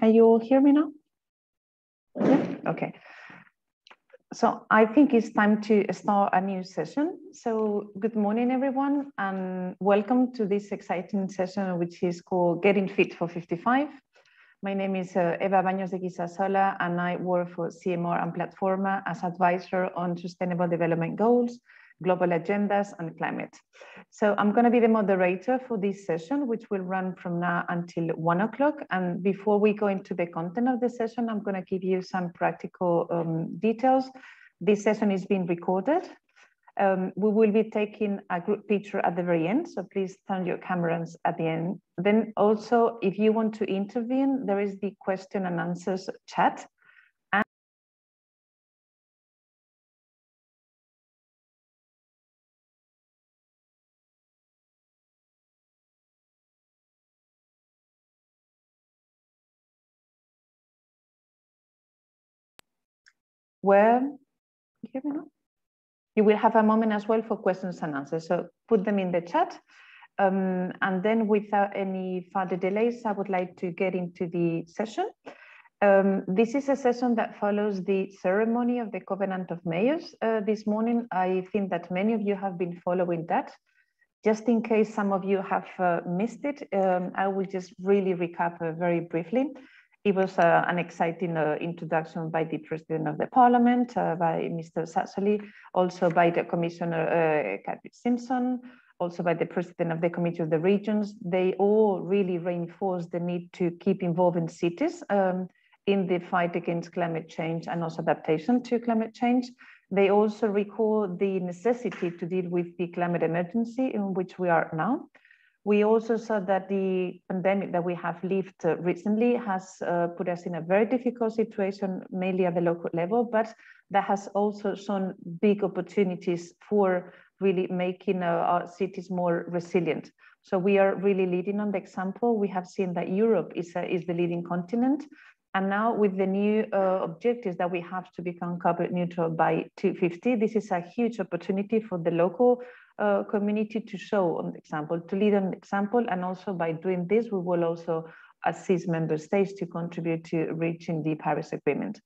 Can you all hear me now? Yeah? Okay. So I think it's time to start a new session. So good morning, everyone, and welcome to this exciting session, which is called Getting Fit for 55. My name is uh, Eva Baños de and I work for CMR and Platforma as advisor on sustainable development goals global agendas and climate. So I'm going to be the moderator for this session, which will run from now until one o'clock. And before we go into the content of the session, I'm going to give you some practical um, details. This session is being recorded. Um, we will be taking a group picture at the very end, so please turn your cameras at the end. Then also, if you want to intervene, there is the question and answers chat. Where you will have a moment as well for questions and answers. So put them in the chat. Um, and then without any further delays, I would like to get into the session. Um, this is a session that follows the ceremony of the Covenant of Mayors uh, this morning. I think that many of you have been following that. Just in case some of you have uh, missed it, um, I will just really recap uh, very briefly. It was uh, an exciting uh, introduction by the President of the Parliament, uh, by Mr. Sassoli, also by the Commissioner uh, Simpson, also by the President of the Committee of the Regions. They all really reinforced the need to keep involving cities um, in the fight against climate change and also adaptation to climate change. They also recall the necessity to deal with the climate emergency in which we are now. We also saw that the pandemic that we have lived uh, recently has uh, put us in a very difficult situation, mainly at the local level, but that has also shown big opportunities for really making uh, our cities more resilient. So we are really leading on the example. We have seen that Europe is, a, is the leading continent. And now with the new uh, objectives that we have to become carbon neutral by 2050, this is a huge opportunity for the local uh, community to show an example, to lead an example. And also by doing this, we will also assist member states to contribute to reaching the Paris Agreement.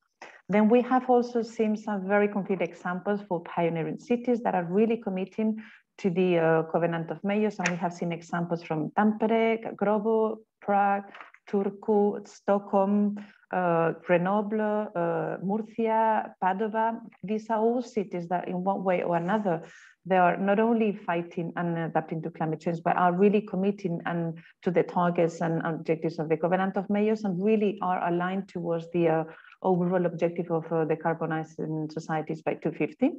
Then we have also seen some very concrete examples for pioneering cities that are really committing to the uh, Covenant of Mayors. And we have seen examples from Tampere, Grove, Prague, Turku, Stockholm, uh, Grenoble, uh, Murcia, Padova. These are all cities that in one way or another they are not only fighting and adapting to climate change, but are really committing and to the targets and objectives of the Covenant of Mayors and really are aligned towards the uh, overall objective of uh, decarbonizing societies by 2050.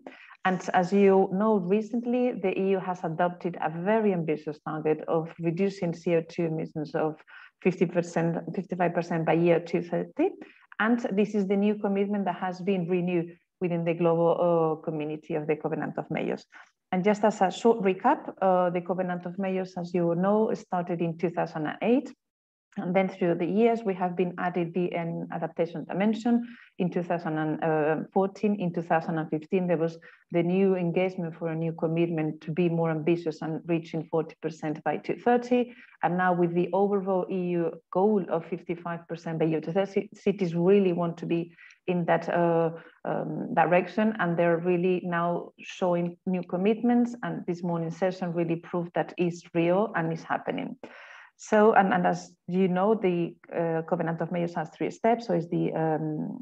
And as you know, recently the EU has adopted a very ambitious target of reducing CO2 emissions of 50%, 55% by year 2030. And this is the new commitment that has been renewed within the global uh, community of the Covenant of Mayors. And just as a short recap, uh, the Covenant of Mayors, as you know, started in 2008. And then through the years, we have been added the adaptation dimension in 2014. In 2015, there was the new engagement for a new commitment to be more ambitious and reaching 40% by 2030. And now with the overall EU goal of 55% by 2030, cities really want to be in that uh, um, direction and they're really now showing new commitments and this morning session really proved that is real and is happening. So, and, and as you know, the uh, Covenant of Mayors has three steps. So it's the um,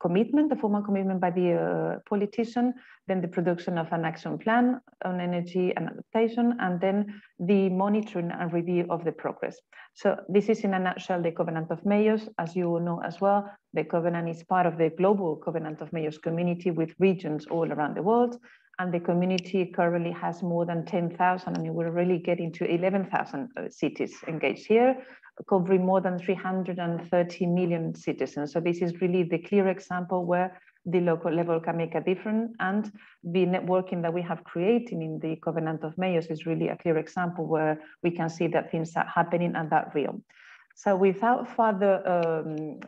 commitment, the formal commitment by the uh, politician, then the production of an action plan on energy and adaptation, and then the monitoring and review of the progress. So this is in a nutshell the Covenant of Mayors. As you know as well, the Covenant is part of the global Covenant of Mayors community with regions all around the world and the community currently has more than 10,000 I mean, we're really getting to 11,000 uh, cities engaged here, covering more than 330 million citizens. So this is really the clear example where the local level can make a difference and the networking that we have created in the Covenant of Mayors is really a clear example where we can see that things are happening at that real. So without further um,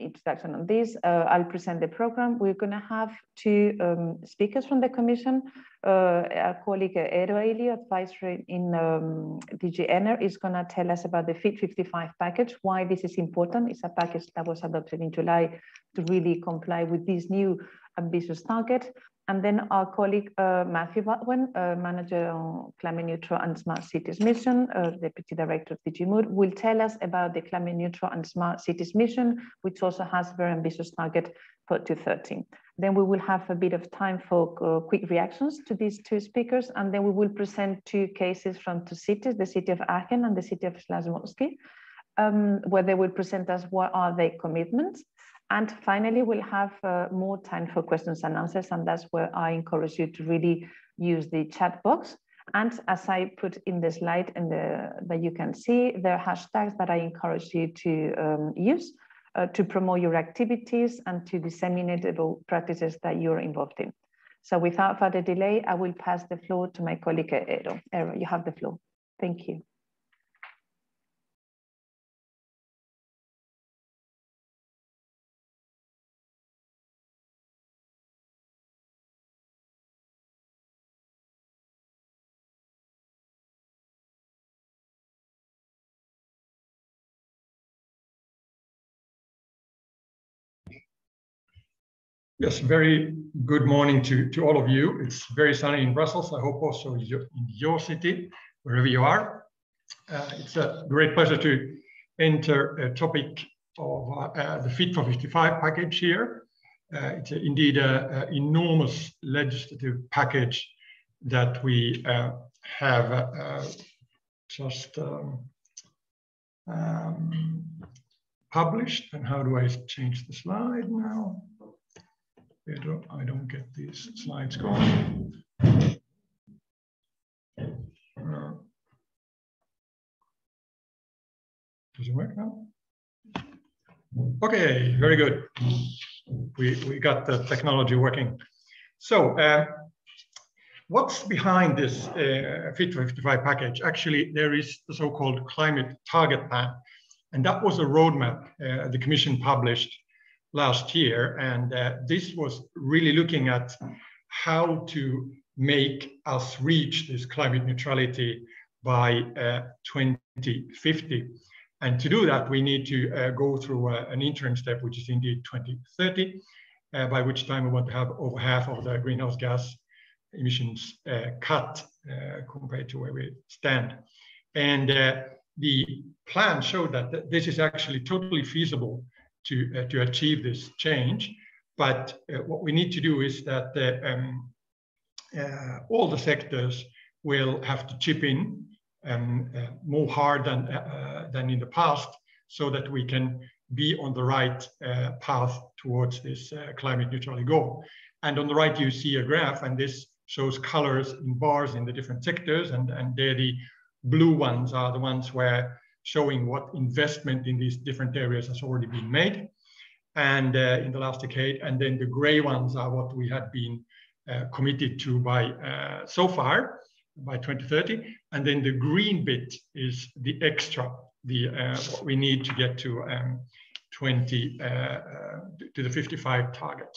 introduction on this, uh, I'll present the program. We're going to have two um, speakers from the Commission. Uh, our colleague Eero Eilio, advisor in um, DG Ener, is going to tell us about the Fit 55 package, why this is important. It's a package that was adopted in July to really comply with this new ambitious target. And then our colleague uh, Matthew Baldwin, uh, manager on climate neutral and smart cities mission, uh, deputy director of DG MOVE, will tell us about the climate neutral and smart cities mission, which also has a very ambitious target for 2030. Then we will have a bit of time for uh, quick reactions to these two speakers, and then we will present two cases from two cities, the city of Aachen and the city of Śląsk, um, where they will present us what are their commitments and finally, we'll have uh, more time for questions and answers, and that's where I encourage you to really use the chat box. And as I put in the slide and that you can see, there are hashtags that I encourage you to um, use uh, to promote your activities and to disseminate the practices that you're involved in. So without further delay, I will pass the floor to my colleague Eero. Eero, you have the floor. Thank you. Yes, very good morning to, to all of you. It's very sunny in Brussels. I hope also in your city, wherever you are. Uh, it's a great pleasure to enter a topic of uh, the Fit for 55 package here. Uh, it's indeed an enormous legislative package that we uh, have uh, just um, um, published. And how do I change the slide now? Pedro, I don't get these slides going. Uh, does it work now? Okay, very good. We, we got the technology working. So uh, what's behind this uh, Fit for 55 package? Actually, there is the so-called climate target plan. And that was a roadmap uh, the Commission published last year. And uh, this was really looking at how to make us reach this climate neutrality by uh, 2050. And to do that, we need to uh, go through uh, an interim step, which is indeed 2030, uh, by which time we want to have over half of the greenhouse gas emissions uh, cut compared to where we stand. And the plan showed that this is actually totally feasible to, uh, to achieve this change. But uh, what we need to do is that um, uh, all the sectors will have to chip in um, more hard than, than in the past so that we can be on the right uh, path towards this uh, climate neutrality goal. And on the right, you see a graph, and this shows colors in bars in the different sectors, and, and there the blue ones are the ones where showing what investment in these different areas has already been made and uh, in the last decade. And then the gray ones are what we had been uh, committed to by uh, so far by 2030. And then the green bit is the extra, the uh, what we need to get to um, 20 uh, uh, to the 55 target.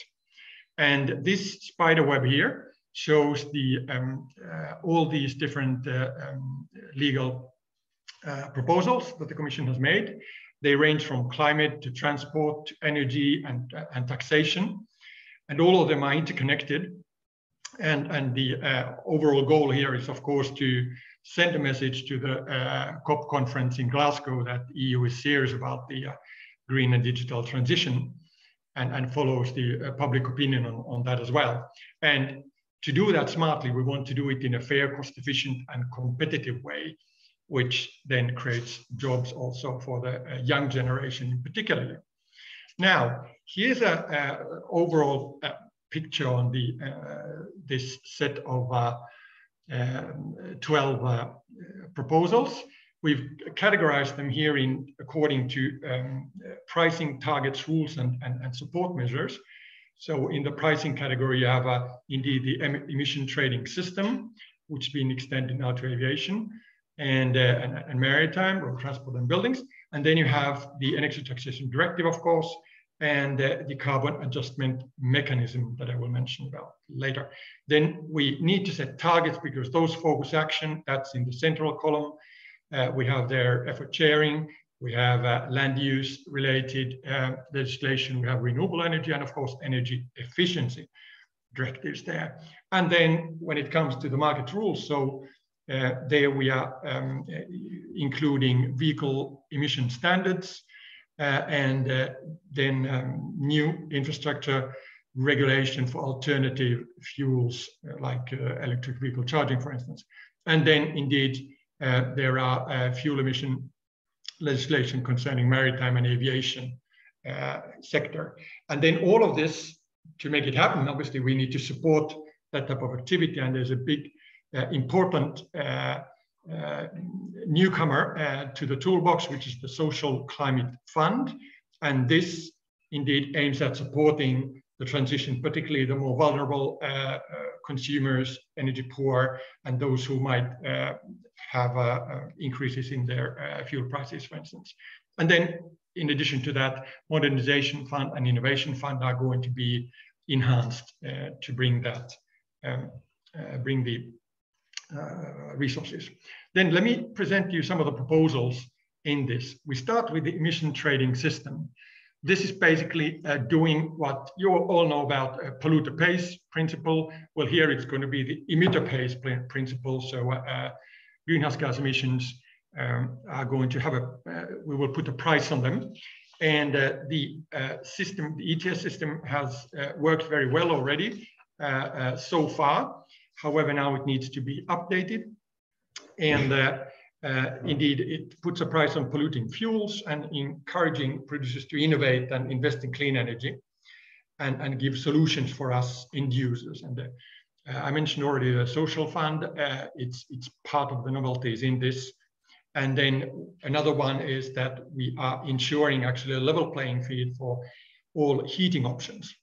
And this spider web here shows the um, all these different um, legal uh, proposals that the Commission has made. They range from climate to transport, to energy and, uh, and taxation. And all of them are interconnected. And, and the uh, overall goal here is, of course, to send a message to the uh, COP conference in Glasgow that EU is serious about the uh, green and digital transition and, and follows the public opinion on, on that as well. And to do that smartly, we want to do it in a fair, cost efficient and competitive way which then creates jobs also for the uh, young generation in particular. Now, here's a, overall uh, picture on the uh, this set of uh, um, 12 uh, proposals. We've categorized them here in according to um, pricing targets, rules, and, and, and, support measures. So in the pricing category, you have uh, indeed the emission trading system, which has been extended now to aviation. And, uh, and, and, maritime, road transport and buildings. And then you have the Energy Taxation Directive, of course, and uh, the carbon adjustment mechanism that I will mention about later. Then we need to set targets because those focus action, that's in the central column. Uh, we have their effort sharing, we have uh, land use related uh, legislation, we have renewable energy, and of course, energy efficiency directives there. And then when it comes to the market rules, so there we are um, including vehicle emission standards uh, and uh, then um, new infrastructure regulation for alternative fuels uh, like uh, electric vehicle charging, for instance. And then indeed, uh, there are fuel emission legislation concerning maritime and aviation sector. And then all of this to make it happen, obviously, we need to support that type of activity. And there's a big, uh, important uh, uh, newcomer uh, to the toolbox, which is the Social Climate Fund. And this indeed aims at supporting the transition, particularly the more vulnerable uh, uh, consumers, energy poor, and those who might have increases in their fuel prices, for instance. And then in addition to that, modernization fund and innovation fund are going to be enhanced uh, to bring that, um, uh, bring the uh, resources. Then let me present you some of the proposals in this. We start with the emission trading system. This is basically uh, doing what you all know about uh, polluter pays principle. Well, here it's going to be the emitter pays principle. So uh, greenhouse gas emissions um, are going to have a, uh, we will put a price on them. And uh, the uh, system, the ETS system has uh, worked very well already uh, uh, so far. However, now it needs to be updated. And uh, uh, indeed, it puts a price on polluting fuels and encouraging producers to innovate and invest in clean energy and, and give solutions for us end users. And uh, I mentioned already the social fund. it's, it's part of the novelties in this and then another one is that we are ensuring actually a level playing field for all heating options.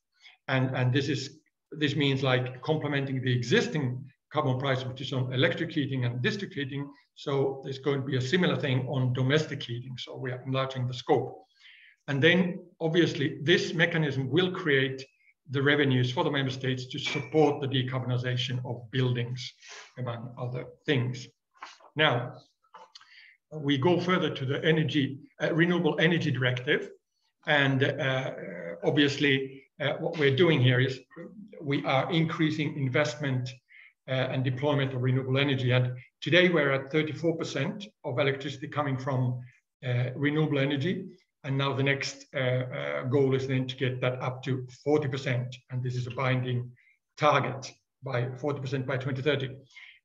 And, and this is this means like complementing the existing carbon price, which is on electric heating and district heating. So there's going to be a similar thing on domestic heating. So we are enlarging the scope. And then obviously this mechanism will create the revenues for the member states to support the decarbonization of buildings, among other things. Now, we go further to the energy uh, renewable energy directive and uh, obviously uh, what we're doing here is we are increasing investment uh, and deployment of renewable energy. And today we're at 34% of electricity coming from uh, renewable energy. And now the next uh, goal is then to get that up to 40% and this is a binding target by 40% by 2030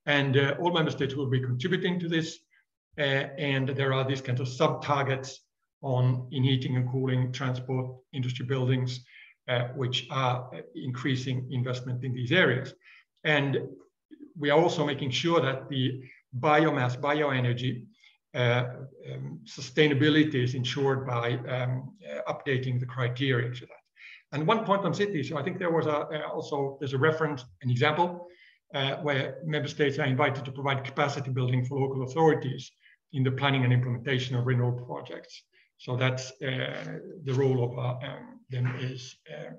and all member states will be contributing to this uh, and there are these kinds of sub-targets on in heating and cooling, transport, industry buildings, uh, which are increasing investment in these areas. And we are also making sure that the biomass, bioenergy, uh, um, sustainability is ensured by um, uh, updating the criteria to that. And one point on cities, so I think there was a, uh, also, there's a reference, an example, uh, where member states are invited to provide capacity building for local authorities in the planning and implementation of renewable projects. So that's uh, the role of uh, um, them is uh,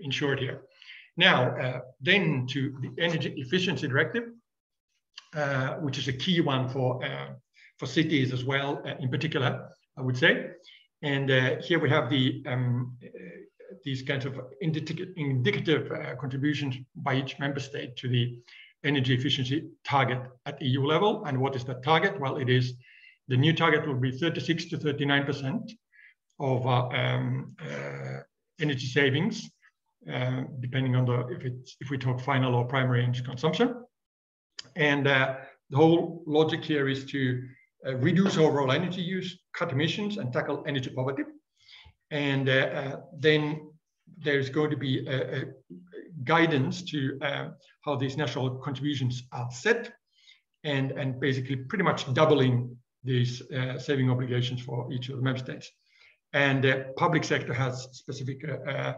ensured here. Now, uh, then to the Energy Efficiency Directive, uh, which is a key one for, uh, for cities as well, in particular, I would say. And here we have the um, these kinds of indicative, indicative contributions by each member state to the energy efficiency target at EU level. And what is that target? Well, it is the new target will be 36 to 39% of uh, um, uh, energy savings, uh, depending on the if it's if we talk final or primary energy consumption. And uh, the whole logic here is to uh, reduce overall energy use, cut emissions, and tackle energy poverty. And uh, then there's going to be a, a guidance to how these national contributions are set, and and basically pretty much doubling these uh, saving obligations for each of the member states. And the public sector has specific uh, uh,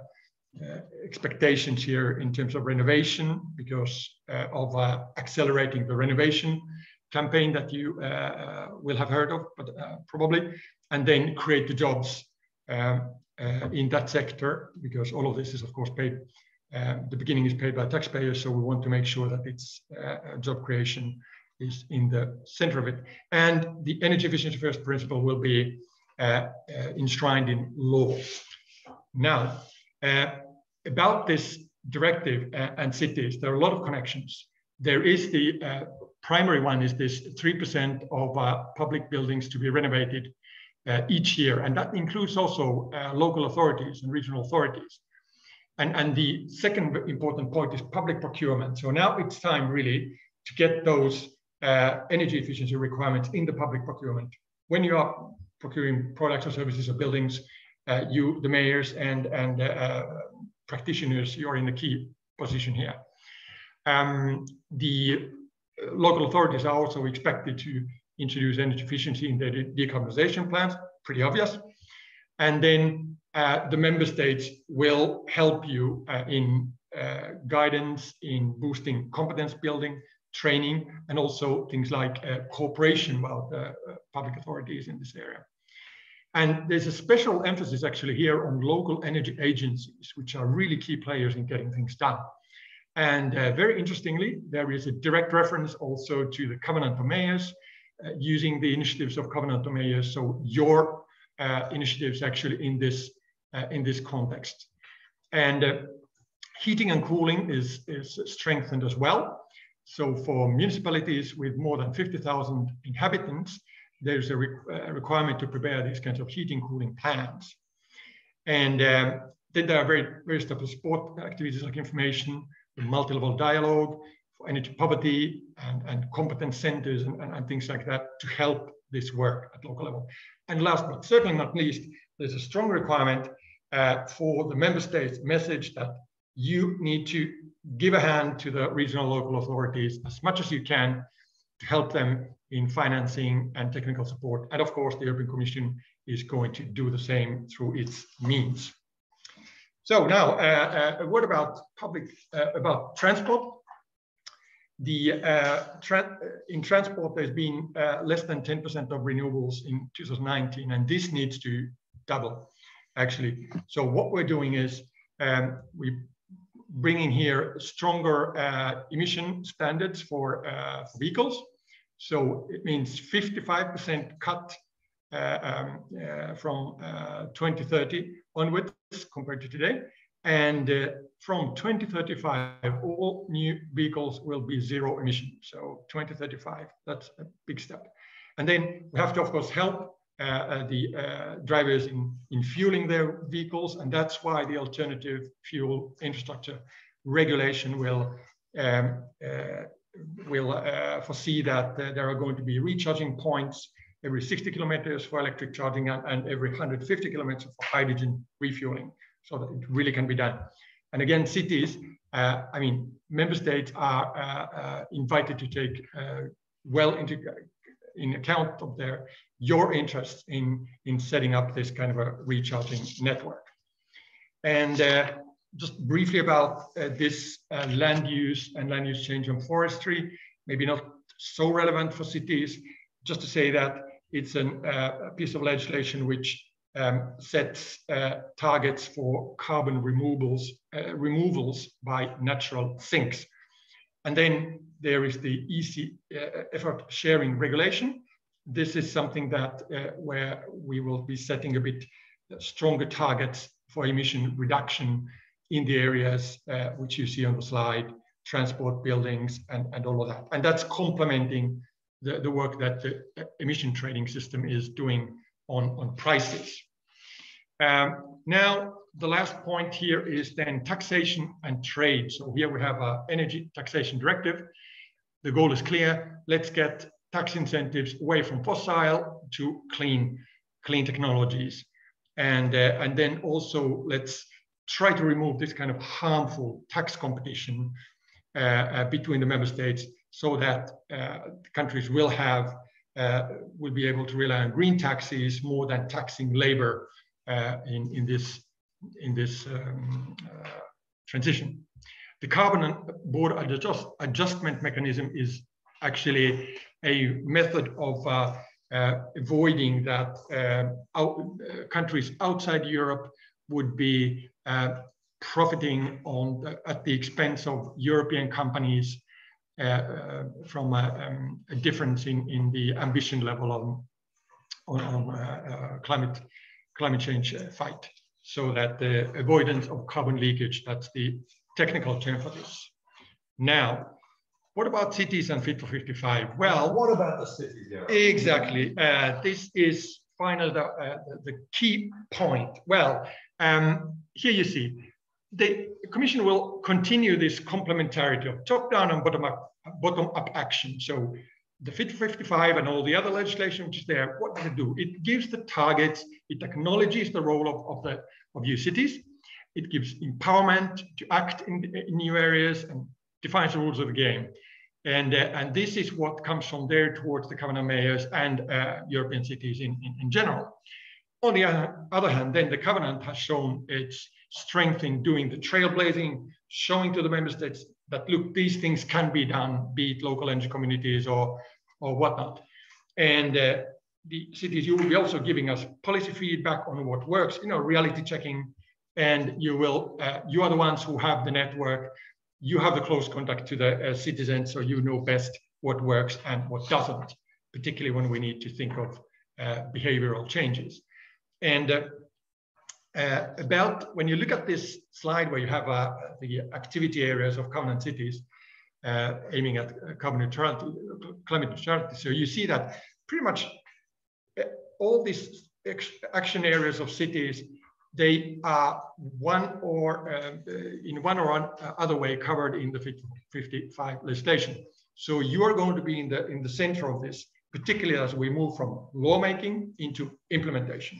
expectations here in terms of renovation because of accelerating the renovation campaign that you will have heard of, but probably, and then create the jobs um, in that sector, because all of this is of course paid um, the beginning is paid by taxpayers, so we want to make sure that it's uh, job creation is in the center of it. And the energy efficiency first principle will be uh, uh, enshrined in law. Now, uh, about this directive uh, and cities, there are a lot of connections. There is the uh, primary one is this 3% of public buildings to be renovated each year, and that includes also local authorities and regional authorities. And, and the second important point is public procurement. So now it's time really to get those uh, energy efficiency requirements in the public procurement. When you are procuring products or services or buildings, uh, you, the mayors and, and uh, practitioners, you're in a key position here. Um, the local authorities are also expected to introduce energy efficiency in their decarbonization plans, pretty obvious. And then uh, the member states will help you uh, in uh, guidance, in boosting competence building, training, and also things like uh, cooperation with uh, public authorities in this area. And there's a special emphasis actually here on local energy agencies, which are really key players in getting things done. And uh, very interestingly, there is a direct reference also to the Covenant of Mayors, uh, using the initiatives of Covenant of Mayors. So your uh, initiatives actually in this uh, in this context. And heating and cooling is, is strengthened as well. So for municipalities with more than 50,000 inhabitants, there's a, re a, requirement to prepare these kinds of heating cooling plans. And um, then there are very, very types of support activities like information, multi-level dialogue, for energy poverty and, and competence centers and, and, and, things like that to help this work at local level. And last but certainly not least, there's a strong requirement uh, for the member states message that you need to give a hand to the regional local authorities as much as you can to help them in financing and technical support. And of course, the European Commission is going to do the same through its means. So now uh, uh, a word about public, uh, about transport. The uh, tra in transport, there's been uh, less than 10% of renewables in 2019, and this needs to double, actually. So what we're doing is um, we bringing here stronger uh, emission standards for, uh, for, vehicles. So it means 55% cut uh, um, uh, from 2030 onwards compared to today. And uh, from 2035, all new vehicles will be zero emission. So 2035, that's a big step. And then we have to, of course, help uh, uh the uh, drivers in, in fueling their vehicles. And that's why the alternative fuel infrastructure regulation will, um, uh, will foresee that there are going to be recharging points every 60 kilometers for electric charging and, and every 150 kilometers for hydrogen refueling so that it really can be done. And again, cities, uh, I mean, member states are uh, uh, invited to take uh, well into in account of their your interest in in setting up this kind of a recharging network. And uh, just briefly about uh, this land use and land use change on forestry, maybe not so relevant for cities, just to say that it's an, a piece of legislation which um, sets uh, targets for carbon removals, uh, removals by natural sinks. And then there is the EC uh, effort sharing regulation. This is something that uh, where we will be setting a bit stronger targets for emission reduction in the areas uh, which you see on the slide, transport buildings and, and all of that. And that's complementing the, the work that the emission trading system is doing on, on prices. Um, now, the last point here is then taxation and trade. So here we have an energy taxation directive. The goal is clear. Let's get tax incentives away from fossil to clean, clean technologies. And, uh, and then also let's try to remove this kind of harmful tax competition uh, uh, between the member states so that uh, countries will have, uh, will be able to rely on green taxes more than taxing labor in, in this, in this um, transition. The carbon border adjust, adjustment mechanism is actually a method of uh, uh, avoiding that uh, out, uh, countries outside Europe would be uh, profiting on the, at the expense of European companies from a, um, a, difference in, in the ambition level on, on, on climate, climate change fight. So that the avoidance of carbon leakage, that's the technical term for this. Now, what about cities and Fit for 55? Well, what about the cities? Yeah. Exactly. Uh, this is final the, uh, the, key point. Well, um, here you see the Commission will continue this complementarity of top-down and bottom-up bottom-up action. So the Fit for 55 and all the other legislation which is there, what does it do? It gives the targets, it acknowledges the role of, of the of your cities, it gives empowerment to act in, in new areas and defines the rules of the game. And, uh, and this is what comes from there towards the covenant mayors and uh, European cities in, in, in, general. On the other hand, then the covenant has shown its strength in doing the trailblazing, showing to the member states that, look, these things can be done, be it local energy communities or, or whatnot. And uh, the cities, you will be also giving us policy feedback on what works, you know, reality checking, and you will, uh, you are the ones who have the network you have the close contact to the uh, citizens, so you know best what works and what doesn't, particularly when we need to think of uh, behavioral changes. And uh, uh about when you look at this slide where you have uh, the activity areas of covenant cities uh, aiming at carbon neutrality, climate neutrality, so you see that pretty much all these action areas of cities they are one or uh, in one or other way covered in the 55 legislation. So you are going to be in the in the center of this, particularly as we move from lawmaking into implementation.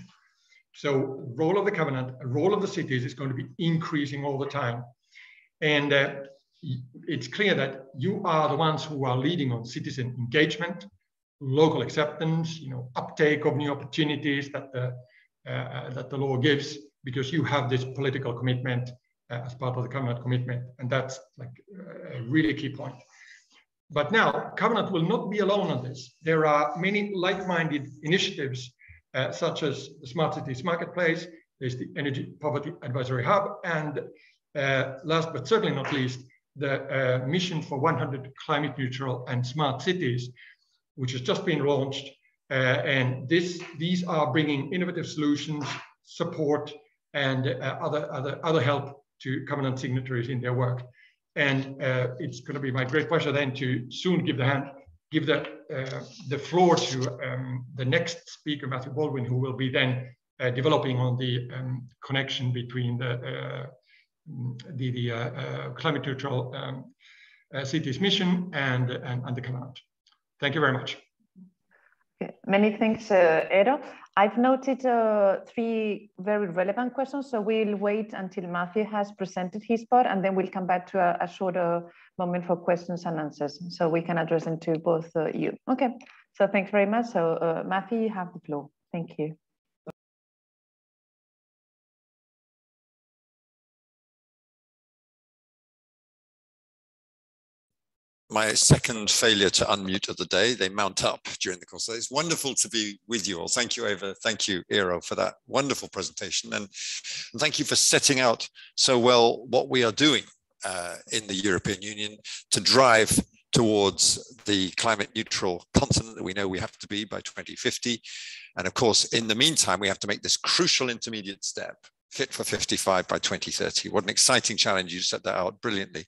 So role of the covenant, role of the cities is going to be increasing all the time. And uh, it's clear that you are the ones who are leading on citizen engagement, local acceptance, you know, uptake of new opportunities that the uh, uh, that the law gives because you have this political commitment uh, as part of the covenant commitment and that's like a really key point. But now covenant will not be alone on this. There are many like-minded initiatives uh, such as the smart cities marketplace there's the energy poverty advisory hub and uh, last but certainly not least the mission for 100 climate neutral and smart cities which has just been launched. Uh, and this, these are bringing innovative solutions, support, and uh, other, other, other help to covenant signatories in their work. And uh, it's going to be my great pleasure then to soon give the hand, give the, uh, the floor to um, the next speaker, Matthew Baldwin, who will be then uh, developing on the um, connection between the, uh, the, the climate neutral um, cities mission and, and, and the covenant. Thank you very much. Okay. Many thanks, uh, Eero. I've noted uh, three very relevant questions, so we'll wait until Matthew has presented his part, and then we'll come back to a, a shorter moment for questions and answers, so we can address them to both uh, you. Okay, so thanks very much. So uh, Matthew, you have the floor. Thank you. My second failure to unmute of the day. They mount up during the course. So it's wonderful to be with you all. Thank you, Eva. Thank you, Eero, for that wonderful presentation. And, and thank you for setting out so well what we are doing uh, in the European Union to drive towards the climate neutral continent that we know we have to be by 2050. And of course, in the meantime, we have to make this crucial intermediate step fit for 55 by 2030. What an exciting challenge. You set that out brilliantly.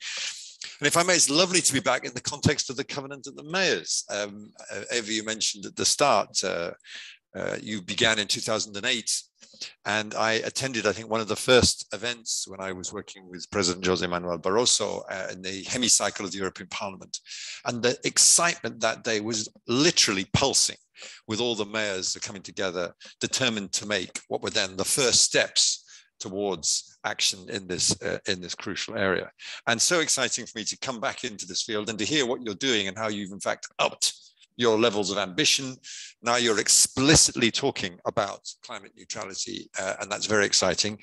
And if I may, it's lovely to be back in the context of the Covenant of the Mayors. Um, uh, Eva, you mentioned at the start, uh, uh, you began in 2008 and I attended, I think, one of the first events when I was working with President Jose Manuel Barroso uh, in the hemicycle of the European Parliament. And the excitement that day was literally pulsing with all the mayors coming together, determined to make what were then the first steps towards action in this uh, in this crucial area and so exciting for me to come back into this field and to hear what you're doing and how you've in fact upped your levels of ambition Now you're explicitly talking about climate neutrality, uh, and that's very exciting.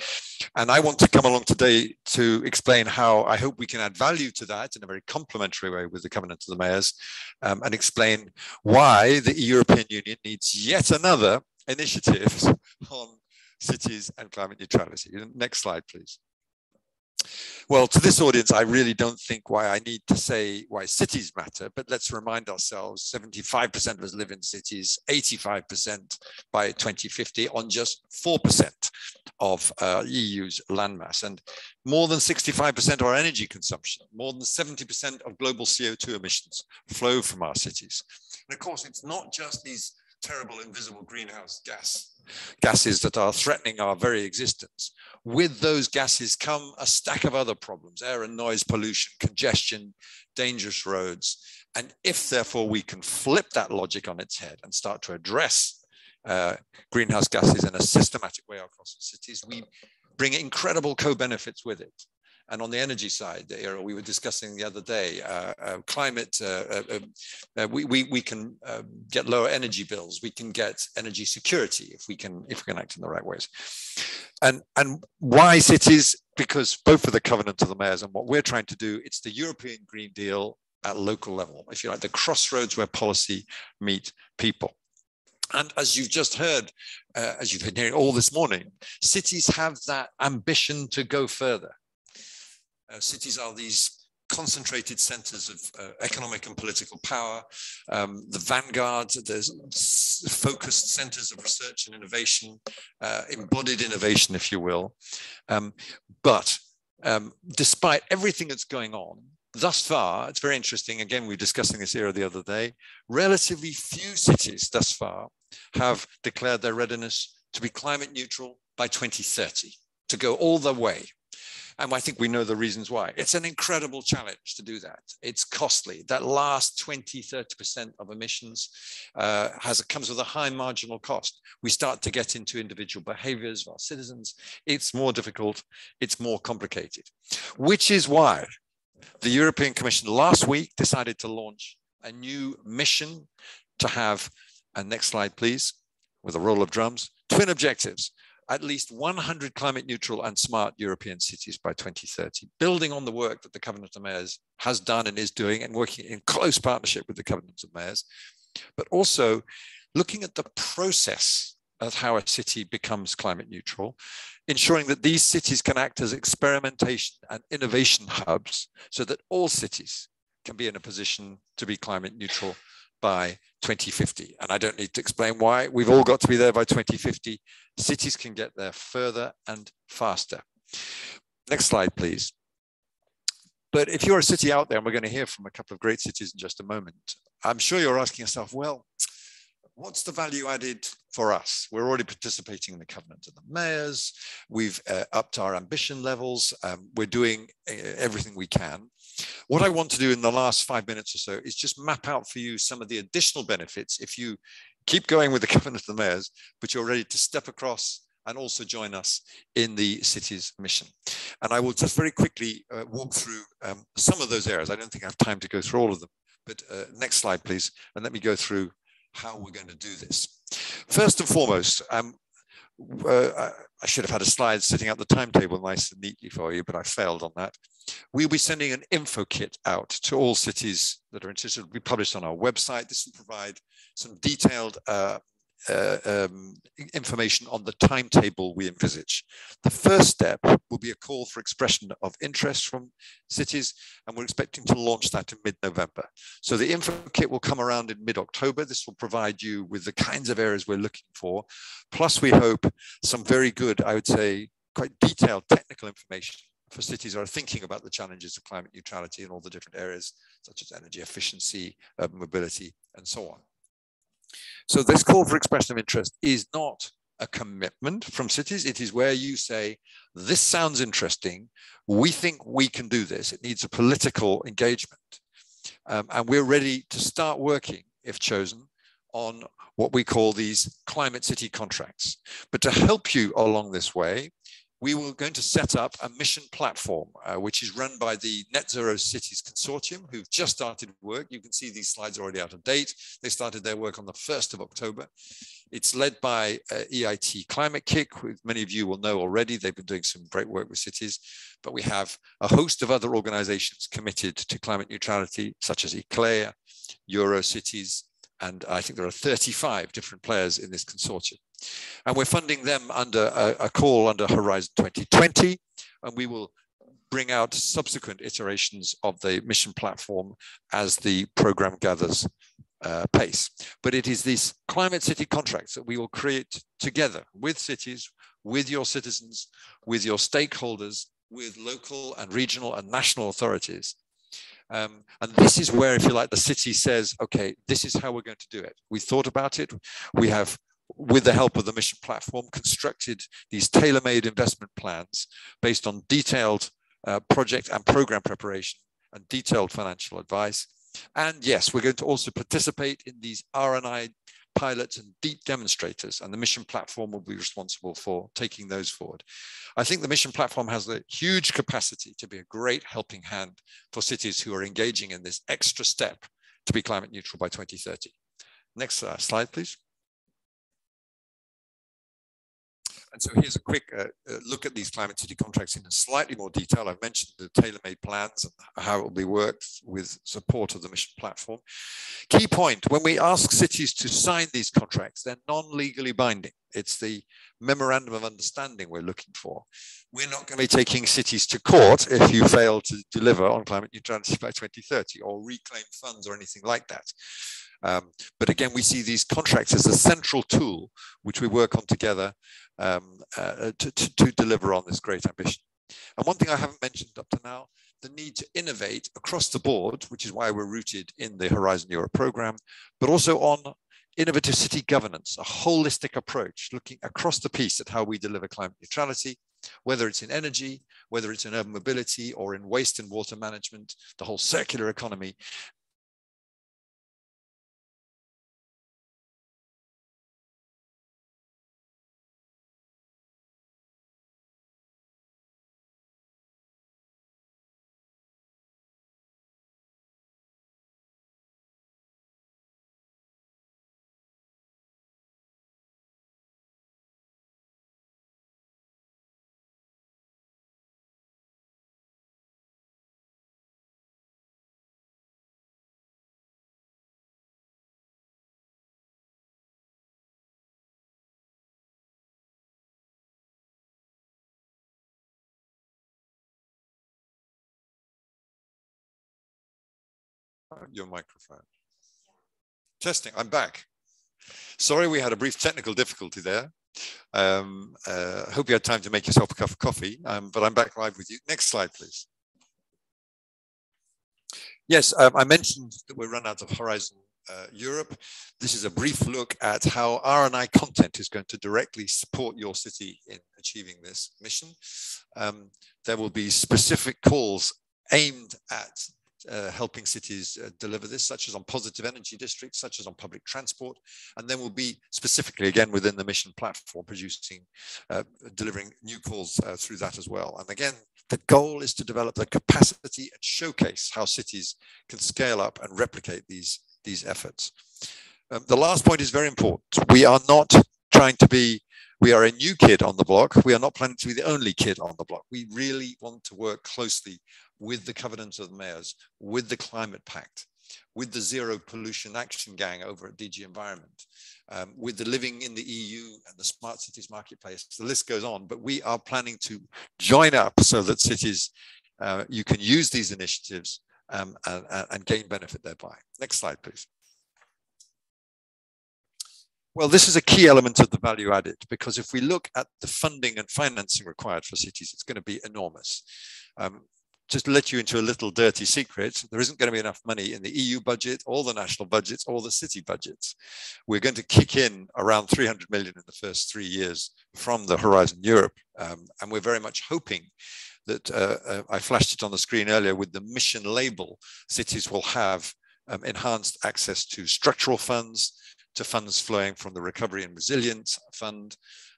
And I want to come along today to explain how I hope we can add value to that in a very complementary way with the Covenant of the Mayors, um, and explain why the European Union needs yet another initiative on cities and climate neutrality. Next slide, please. Well, to this audience, I really don't think why I need to say why cities matter, but let's remind ourselves 75% of us live in cities, 85% by 2050 on just 4% of uh, EU's landmass, and more than 65% of our energy consumption, more than 70% of global CO2 emissions flow from our cities. And of course, it's not just these terrible invisible greenhouse gas gases that are threatening our very existence. With those gases come a stack of other problems, air and noise pollution, congestion, dangerous roads. And if therefore we can flip that logic on its head and start to address uh, greenhouse gases in a systematic way across the cities, we bring incredible co-benefits with it. And on the energy side, you we were discussing the other day, uh, uh, climate, uh, uh, um, uh, we, we, we can um, get lower energy bills. We can get energy security if we can, if we can act in the right ways. And, and why cities? Because both for the covenant of the mayors and what we're trying to do, it's the European Green Deal at local level, if you like, the crossroads where policy meet people. And as you've just heard, uh, as you've been hearing all this morning, cities have that ambition to go further. Uh, cities are these concentrated centers of uh, economic and political power, um, the vanguard, there's focused centers of research and innovation, uh, embodied innovation, if you will. Um, but um, despite everything that's going on, thus far, it's very interesting. Again, we were discussing this era the other day. Relatively few cities thus far have declared their readiness to be climate neutral by 2030, to go all the way. And I think we know the reasons why. It's an incredible challenge to do that. It's costly. That last 20, 30% of emissions uh, has comes with a high marginal cost. We start to get into individual behaviors of our citizens. It's more difficult. It's more complicated, which is why the European Commission last week decided to launch a new mission to have, and next slide, please, with a roll of drums, twin objectives at least 100 climate neutral and smart European cities by 2030, building on the work that the Covenant of Mayors has done and is doing and working in close partnership with the Covenant of Mayors, but also looking at the process of how a city becomes climate neutral, ensuring that these cities can act as experimentation and innovation hubs so that all cities can be in a position to be climate neutral by 2050. And I don't need to explain why. We've all got to be there by 2050. Cities can get there further and faster. Next slide, please. But if you're a city out there, and we're going to hear from a couple of great cities in just a moment, I'm sure you're asking yourself, well, what's the value added for us? We're already participating in the covenant of the mayors. We've uh, upped our ambition levels. Um, we're doing uh, everything we can. What I want to do in the last five minutes or so is just map out for you some of the additional benefits if you keep going with the covenant of the mayors, but you're ready to step across and also join us in the city's mission. And I will just very quickly uh, walk through um, some of those areas. I don't think I have time to go through all of them, but uh, next slide, please. And let me go through how we're going to do this. First and foremost, um, uh, I should have had a slide setting out the timetable nice and neatly for you, but I failed on that. We'll be sending an info kit out to all cities that are interested. It'll be published on our website. This will provide some detailed uh, uh, um, information on the timetable we envisage. The first step will be a call for expression of interest from cities, and we're expecting to launch that in mid-November. So the info kit will come around in mid-October. This will provide you with the kinds of areas we're looking for. Plus, we hope some very good, I would say, quite detailed technical information for cities that are thinking about the challenges of climate neutrality in all the different areas, such as energy efficiency, urban mobility, and so on. So this call for expression of interest is not a commitment from cities. It is where you say, this sounds interesting. We think we can do this. It needs a political engagement. Um, and we're ready to start working, if chosen, on what we call these climate city contracts. But to help you along this way, we were going to set up a mission platform, uh, which is run by the Net Zero Cities Consortium, who've just started work. You can see these slides are already out of date. They started their work on the 1st of October. It's led by uh, EIT Climate-KIC, which many of you will know already. They've been doing some great work with cities, but we have a host of other organizations committed to climate neutrality, such as ICLEI, Eurocities, and I think there are 35 different players in this consortium. And we're funding them under a, a call under Horizon 2020, and we will bring out subsequent iterations of the mission platform as the program gathers uh, pace. But it is these climate city contracts that we will create together with cities, with your citizens, with your stakeholders, with local and regional and national authorities. Um, and this is where, if you like, the city says, okay, this is how we're going to do it. We thought about it. We have with the help of the mission platform, constructed these tailor-made investment plans based on detailed uh, project and program preparation and detailed financial advice. And yes, we're going to also participate in these R&I pilots and deep demonstrators, and the mission platform will be responsible for taking those forward. I think the mission platform has a huge capacity to be a great helping hand for cities who are engaging in this extra step to be climate neutral by 2030. Next uh, slide, please. And so here's a quick uh, uh, look at these climate city contracts in slightly more detail. I've mentioned the tailor-made plans and how it will be worked with support of the mission platform. Key point, when we ask cities to sign these contracts, they're non-legally binding. It's the memorandum of understanding we're looking for. We're not going to be taking cities to court if you fail to deliver on climate neutrality by 2030 or reclaim funds or anything like that. Um, but again, we see these contracts as a central tool which we work on together um, uh, to, to, to deliver on this great ambition. And one thing I haven't mentioned up to now, the need to innovate across the board, which is why we're rooted in the Horizon Europe program, but also on innovative city governance, a holistic approach, looking across the piece at how we deliver climate neutrality, whether it's in energy, whether it's in urban mobility or in waste and water management, the whole circular economy. Your microphone. Testing, I'm back. Sorry, we had a brief technical difficulty there. Um, uh, hope you had time to make yourself a cup of coffee, um, but I'm back live with you. Next slide, please. Yes, um, I mentioned that we're run out of Horizon uh, Europe. This is a brief look at how R&I content is going to directly support your city in achieving this mission. Um, there will be specific calls aimed at uh, helping cities uh, deliver this, such as on positive energy districts, such as on public transport. And then we'll be specifically, again, within the mission platform, producing, uh, delivering new calls uh, through that as well. And again, the goal is to develop the capacity and showcase how cities can scale up and replicate these, these efforts. Um, the last point is very important. We are not trying to be we are a new kid on the block. We are not planning to be the only kid on the block. We really want to work closely with the Covenant of the Mayors, with the Climate Pact, with the Zero Pollution Action Gang over at DG Environment, um, with the Living in the EU and the Smart Cities Marketplace. The list goes on, but we are planning to join up so that cities, uh, you can use these initiatives um, and, and gain benefit thereby. Next slide, please. Well, this is a key element of the value added because if we look at the funding and financing required for cities, it's going to be enormous. Um, just to let you into a little dirty secret, there isn't going to be enough money in the EU budget, or the national budgets, or the city budgets. We're going to kick in around 300 million in the first three years from the Horizon Europe. Um, and we're very much hoping that uh, uh, I flashed it on the screen earlier with the mission label, cities will have um, enhanced access to structural funds, to funds flowing from the Recovery and Resilience Fund,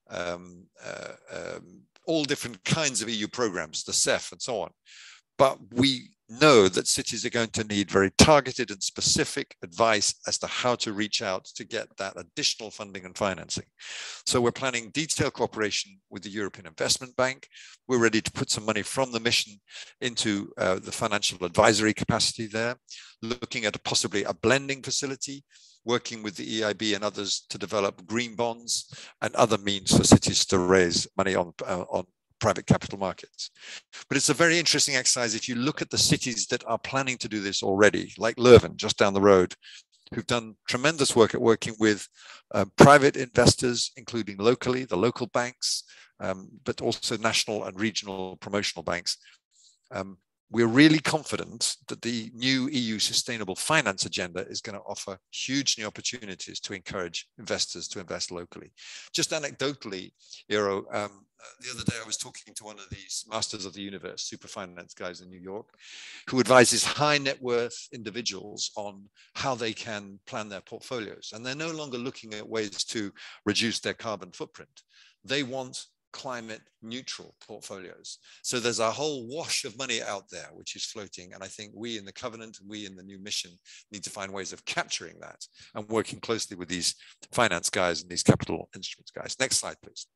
um, uh, um, all different kinds of EU programs, the CEF and so on. But we know that cities are going to need very targeted and specific advice as to how to reach out to get that additional funding and financing. So we're planning detailed cooperation with the European Investment Bank. We're ready to put some money from the mission into uh, the financial advisory capacity there, looking at possibly a blending facility working with the EIB and others to develop green bonds and other means for cities to raise money on, uh, on private capital markets. But it's a very interesting exercise if you look at the cities that are planning to do this already, like Leuven, just down the road, who've done tremendous work at working with uh, private investors, including locally, the local banks, um, but also national and regional promotional banks. Um, we're really confident that the new EU sustainable finance agenda is going to offer huge new opportunities to encourage investors to invest locally. Just anecdotally, Eero, um, the other day I was talking to one of these masters of the universe, super finance guys in New York, who advises high net worth individuals on how they can plan their portfolios. And they're no longer looking at ways to reduce their carbon footprint. They want climate neutral portfolios. So there's a whole wash of money out there which is floating. And I think we in the covenant, we in the new mission need to find ways of capturing that and working closely with these finance guys and these capital instruments guys. Next slide, please.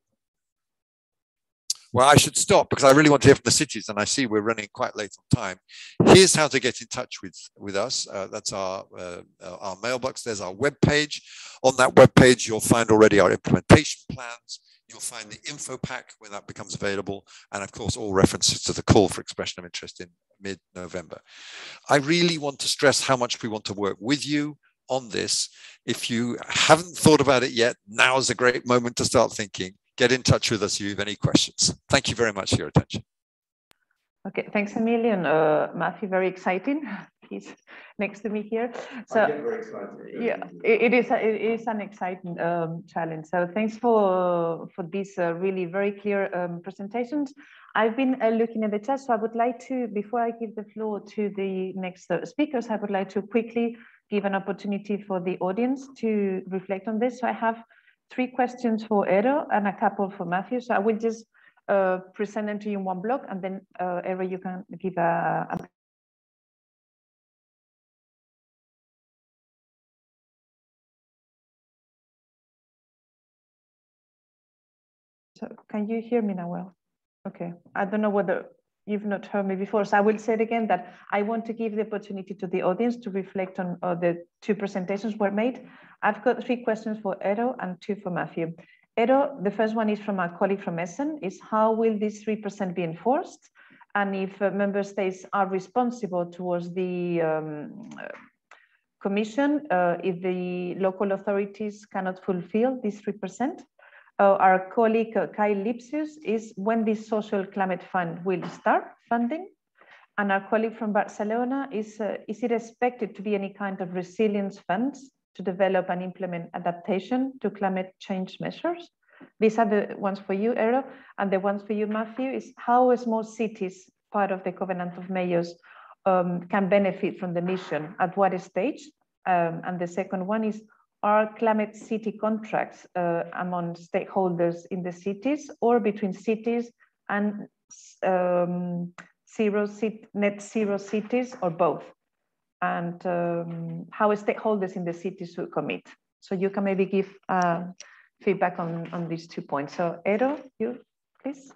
Well, I should stop because I really want to hear from the cities, and I see we're running quite late on time. Here's how to get in touch with with us. Uh, that's our uh, our mailbox. There's our web page. On that web page, you'll find already our implementation plans. You'll find the info pack when that becomes available, and of course, all references to the call for expression of interest in mid-November. I really want to stress how much we want to work with you on this. If you haven't thought about it yet, now is a great moment to start thinking get in touch with us if you have any questions. Thank you very much for your attention. Okay, thanks a million, uh, Matthew. Very exciting. He's next to me here. So yeah, it, it is a, it is an exciting um, challenge. So thanks for for these uh, really very clear um, presentations. I've been uh, looking at the chat, so I would like to before I give the floor to the next uh, speakers, I would like to quickly give an opportunity for the audience to reflect on this. So I have three questions for Eero and a couple for Matthew. So I will just uh, present them to you in one block and then uh, Eero, you can give a, a So can you hear me now well? Okay, I don't know whether you've not heard me before. So I will say it again that I want to give the opportunity to the audience to reflect on uh, the two presentations were made. I've got three questions for Eero and two for Matthew. Eero, the first one is from a colleague from Essen, is how will this 3% be enforced? And if uh, member states are responsible towards the um, commission, uh, if the local authorities cannot fulfill this 3%? Uh, our colleague uh, Kai Lipsius is when this social climate fund will start funding. And our colleague from Barcelona is, uh, is it expected to be any kind of resilience funds to develop and implement adaptation to climate change measures? These are the ones for you, Eero, and the ones for you, Matthew, is how small cities, part of the Covenant of Mayors, um, can benefit from the mission, at what stage? Um, and the second one is are climate city contracts uh, among stakeholders in the cities or between cities and um, zero net zero cities or both? And um, how stakeholders in the cities should commit? So you can maybe give uh, feedback on, on these two points. So Eero, you please.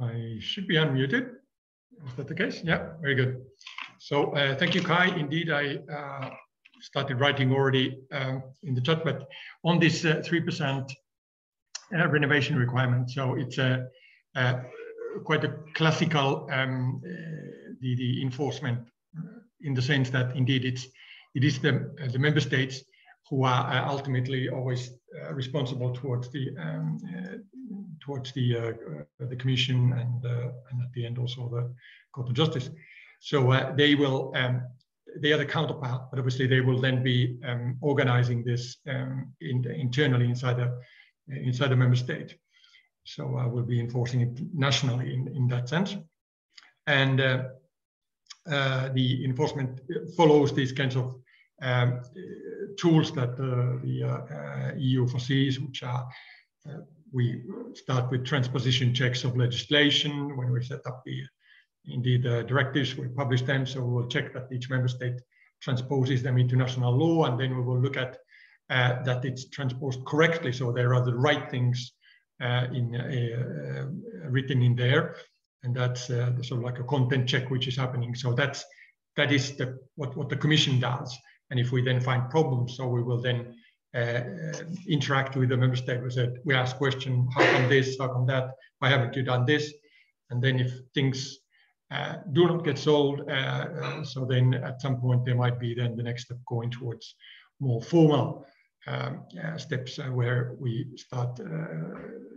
I should be unmuted. Is that the case? Yeah, very good. So uh, thank you, Kai. Indeed, I uh, started writing already um, in the chat, but on this 3% uh, renovation requirement. So it's a, quite a classical um, the, the enforcement in the sense that indeed it's it is the, the member states who are ultimately always uh, responsible towards the um, uh, towards the uh, the commission and and at the end also the court of justice so uh, they will, um, they are the counterpart, but obviously they will then be um, organizing this um, in internally inside the, inside the member state. So uh, we'll be enforcing it nationally in, in that sense. And uh, uh the enforcement follows these kinds of um, tools that uh, the uh, EU foresees, which are we start with transposition checks of legislation when we set up the indeed the directives we publish them so we'll check that each member state transposes them into national law and then we will look at uh, that it's transposed correctly so there are the right things uh, in uh, written in there and that's sort of like a content check which is happening so that's that is the what, what the commission does and if we then find problems so we will then uh, interact with the member state. We said, we ask question, how come this, how come that, why haven't you done this? And then if things uh, do not get sold. uh, uh so then at some point there might be then the next step going towards more formal um, uh, steps where we start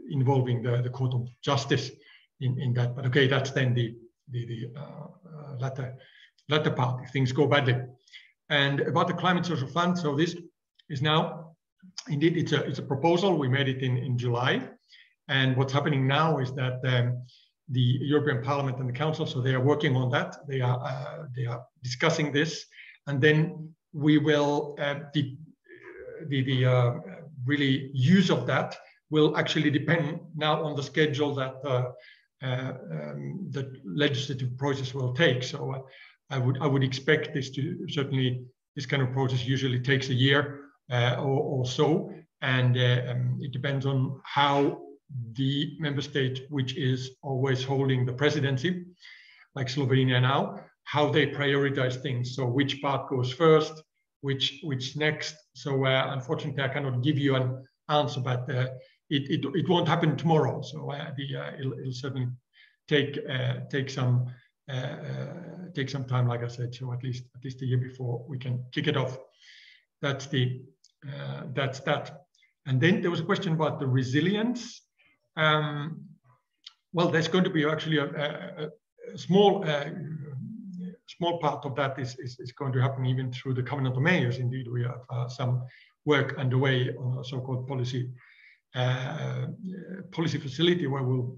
involving the, the Court of Justice in, in that. But okay, that's then the, the, the latter, latter part if things go badly. And about the climate social fund, so this is now, indeed, it's a, it's a proposal. We made it in, in July. And what's happening now is that um, the European Parliament and the Council, so they are working on that. They are, uh, they are discussing this. And then we will, uh, the, the, the uh, really use of that will actually depend now on the schedule that uh, uh, um, the legislative process will take. So uh, I would I would expect this to certainly this kind of process usually takes a year or, or, so. And um, it depends on how the member state, which is always holding the presidency, like Slovenia now, how they prioritize things. So which part goes first, which which next. So uh, unfortunately, I cannot give you an answer, but uh, it, it, it won't happen tomorrow. So uh, the, uh, it'll, it'll, certainly take take some take some time, like I said. So at least at least a year before we can kick it off. That's the uh, that's that. And then there was a question about the resilience. Um, well, there's going to be actually a, a, a small uh, small part of that is, is, is, going to happen even through the Covenant of Mayors. Indeed, we have uh, some work underway on a so-called policy uh, policy facility where we'll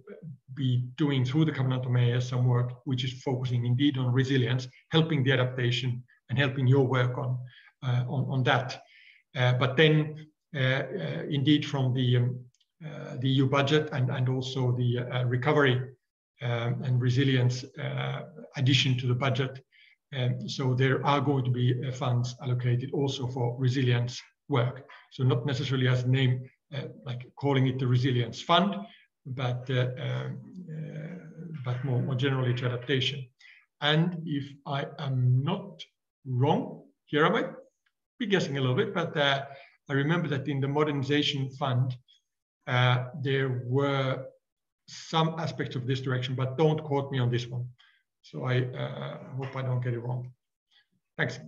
be doing through the Covenant of Mayors some work which is focusing indeed on resilience, helping the adaptation and helping your work on, uh, on, on that. Uh, but then, uh, indeed, from the, um, the EU budget and, and also the recovery um, and resilience addition to the budget, um, so there are going to be funds allocated also for resilience work. So not necessarily as name, uh, like calling it the resilience fund, but uh, um, uh, but more, more generally to adaptation. And if I am not wrong, here I might be guessing a little bit, but uh, I remember that in the modernization fund, uh, there were some aspects of this direction, but don't quote me on this one. So I uh, hope I don't get it wrong. Thanks.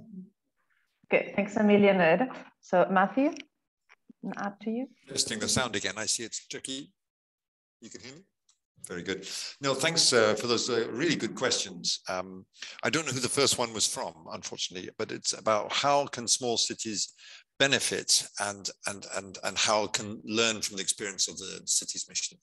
Okay, thanks a million, Ed. So Matthew, up to you. Testing the sound again. I see it's tricky. You can hear me? Very good. No, thanks uh, for those uh, really good questions. Um, I don't know who the first one was from, unfortunately, but it's about how can small cities benefit and and and and how can learn from the experience of the city's mission.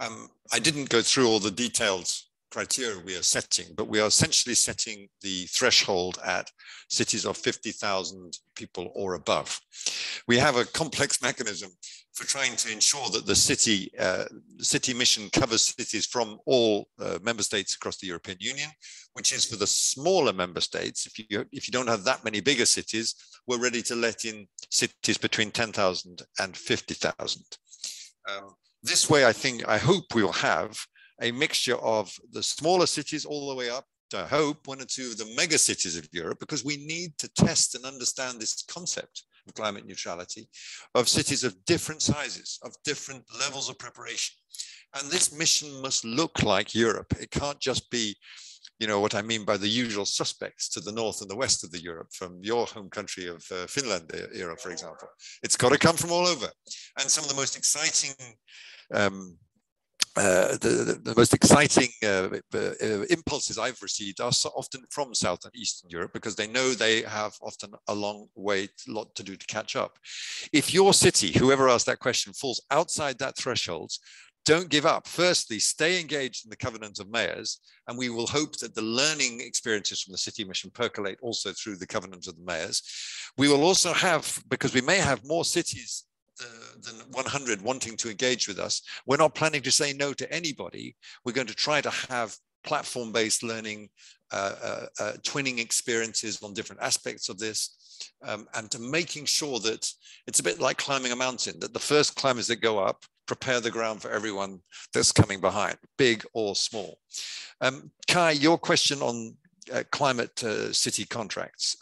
Um, I didn't go through all the details criteria we are setting, but we are essentially setting the threshold at cities of 50,000 people or above. We have a complex mechanism for trying to ensure that the city uh, city mission covers cities from all uh, member states across the European Union, which is for the smaller member states. If you if you don't have that many bigger cities, we're ready to let in cities between 10,000 and 50,000. Um, this way, I think I hope we will have a mixture of the smaller cities all the way up to hope one or two of the mega cities of Europe, because we need to test and understand this concept of climate neutrality of cities of different sizes, of different levels of preparation. And this mission must look like Europe. It can't just be, you know, what I mean by the usual suspects to the north and the west of the Europe, from your home country of uh, Finland Eero, for example. It's got to come from all over. And some of the most exciting um, uh, the, the, most exciting uh, uh, impulses I've received are so often from South and Eastern Europe because they know they have often a long way, a lot to do to catch up. If your city, whoever asked that question, falls outside that threshold, don't give up. Firstly, stay engaged in the covenant of mayors, and we will hope that the learning experiences from the city mission percolate also through the covenant of the mayors. We will also have, because we may have more cities the 100 wanting to engage with us, we're not planning to say no to anybody. We're going to try to have platform-based learning, uh, uh, uh, twinning experiences on different aspects of this, um, and to making sure that it's a bit like climbing a mountain, that the first climbers that go up prepare the ground for everyone that's coming behind, big or small. Um, Kai, your question on uh, climate uh, city contracts.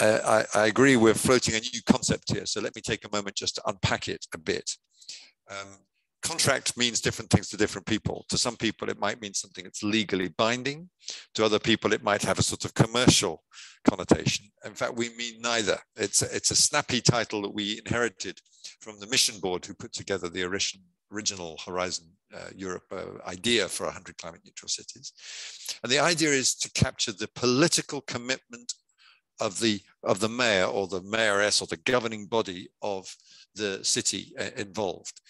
Uh, I, I, agree we're floating a new concept here, so let me take a moment just to unpack it a bit. Um, contract means different things to different people. To some people, it might mean something that's legally binding. To other people, it might have a sort of commercial connotation. In fact, we mean neither. It's a, it's a snappy title that we inherited from the mission board who put together the original Horizon uh, Europe uh, idea for 100 climate neutral cities. And the idea is to capture the political commitment of the of the mayor or the mayoress or the governing body of the city uh, involved.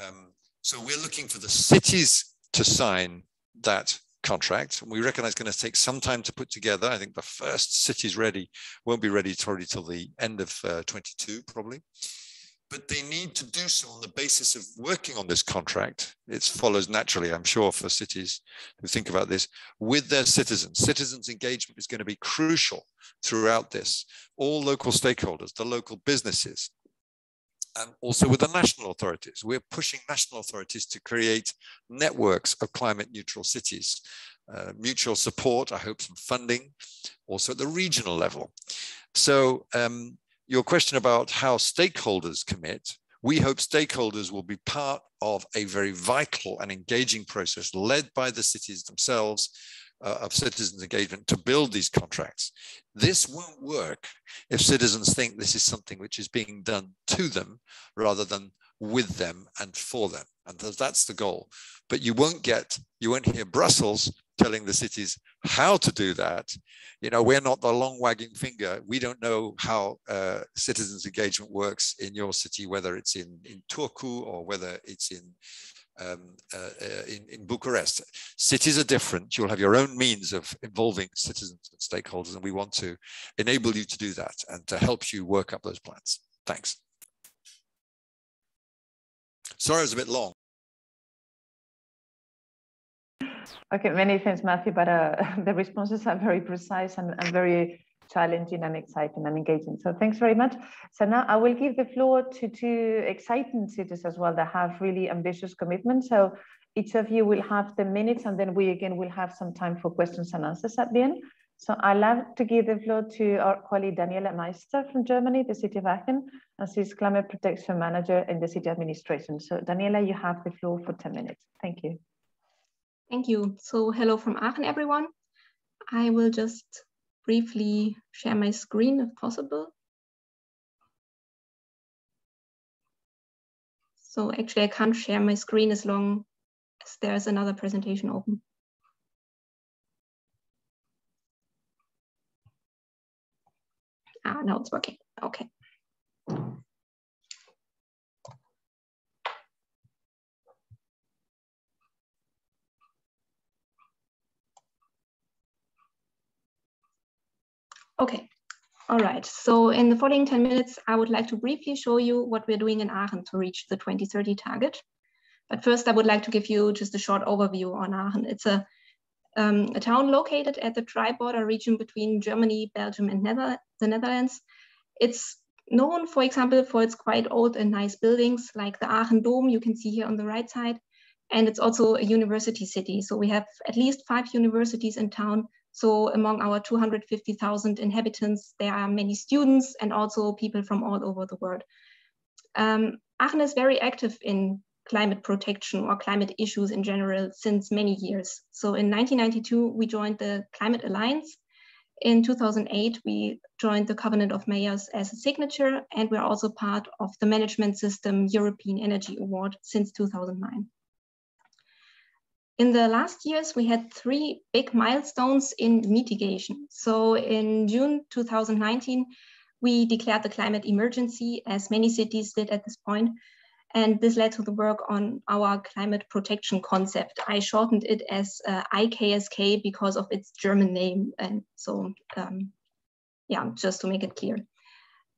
Um, so we're looking for the cities to sign that contract. We recognize it's going to take some time to put together. I think the first cities ready won't be ready probably till the end of uh, 22 probably. But they need to do so on the basis of working on this contract. It follows naturally, I'm sure, for cities who think about this with their citizens. Citizens' engagement is going to be crucial throughout this. All local stakeholders, the local businesses, and also with the national authorities. We're pushing national authorities to create networks of climate neutral cities, uh, mutual support, I hope some funding, also at the regional level. So um, your question about how stakeholders commit, we hope stakeholders will be part of a very vital and engaging process led by the cities themselves uh, of citizens engagement to build these contracts. This won't work if citizens think this is something which is being done to them rather than with them and for them. And that's the goal. But you won't get, you won't hear Brussels telling the cities how to do that. You know, we're not the long wagging finger. We don't know how uh, citizens engagement works in your city, whether it's in, in Turku or whether it's in um, uh, uh, in, in Bucharest. Cities are different. You'll have your own means of involving citizens and stakeholders, and we want to enable you to do that and to help you work up those plans. Thanks. Sorry, it was a bit long. Okay, many thanks, Matthew, but uh, the responses are very precise and, and very challenging and exciting and engaging. So thanks very much. So now I will give the floor to two exciting cities as well that have really ambitious commitments. So each of you will have the minutes and then we again will have some time for questions and answers at the end. So I'd love to give the floor to our colleague Daniela Meister from Germany, the city of Aachen, and she's climate protection manager in the city administration. So Daniela, you have the floor for 10 minutes. Thank you. Thank you. So hello from Aachen, everyone. I will just briefly share my screen if possible. So actually I can't share my screen as long as there's another presentation open. Ah, now it's working, okay. Okay, all right. So in the following 10 minutes, I would like to briefly show you what we're doing in Aachen to reach the 2030 target. But first, I would like to give you just a short overview on Aachen. It's a, um, a town located at the tri-border region between Germany, Belgium, and Nether the Netherlands. It's known, for example, for its quite old and nice buildings like the Aachen Dome, you can see here on the right side. And it's also a university city. So we have at least five universities in town so among our 250,000 inhabitants, there are many students and also people from all over the world. Um, Aachen is very active in climate protection or climate issues in general since many years. So in 1992, we joined the Climate Alliance. In 2008, we joined the Covenant of Mayors as a signature, and we're also part of the management system European Energy Award since 2009. In the last years, we had three big milestones in mitigation. So in June 2019, we declared the climate emergency, as many cities did at this point, and this led to the work on our climate protection concept. I shortened it as uh, IKSK because of its German name. And so, um, yeah, just to make it clear.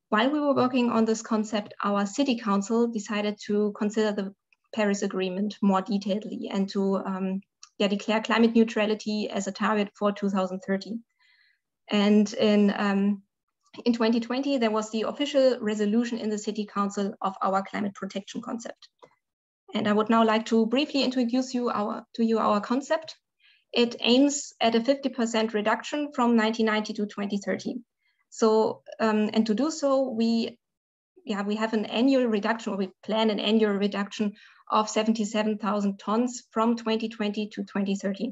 while we were working on this concept, our city council decided to consider the Paris Agreement more detailedly and to um, yeah, declare climate neutrality as a target for 2030. And in, um, in 2020, there was the official resolution in the City Council of our climate protection concept. And I would now like to briefly introduce you our, to you our concept. It aims at a 50% reduction from 1990 to 2030. So, um, and to do so, we, yeah, we have an annual reduction, or we plan an annual reduction of 77,000 tons from 2020 to 2030.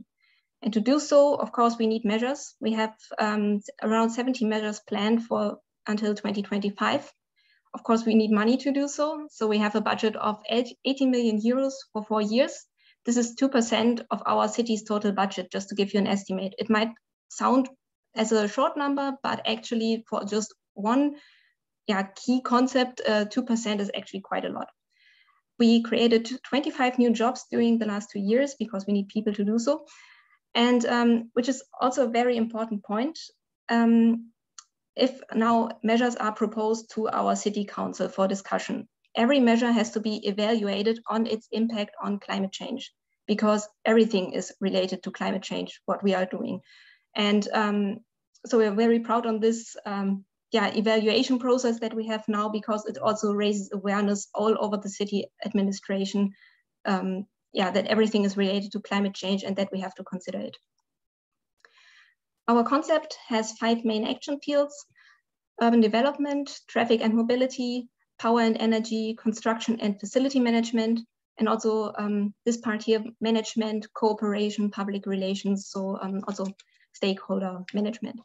And to do so, of course, we need measures. We have um, around 70 measures planned for until 2025. Of course, we need money to do so. So we have a budget of 80 million euros for four years. This is 2% of our city's total budget, just to give you an estimate. It might sound as a short number, but actually for just one yeah, key concept, 2% uh, is actually quite a lot. We created 25 new jobs during the last two years because we need people to do so. And um, which is also a very important point. Um, if now measures are proposed to our city council for discussion, every measure has to be evaluated on its impact on climate change because everything is related to climate change, what we are doing. And um, so we're very proud on this um, yeah, evaluation process that we have now because it also raises awareness all over the city administration um, yeah, that everything is related to climate change and that we have to consider it. Our concept has five main action fields, urban development, traffic and mobility, power and energy, construction and facility management, and also um, this part here, management, cooperation, public relations, so um, also stakeholder management.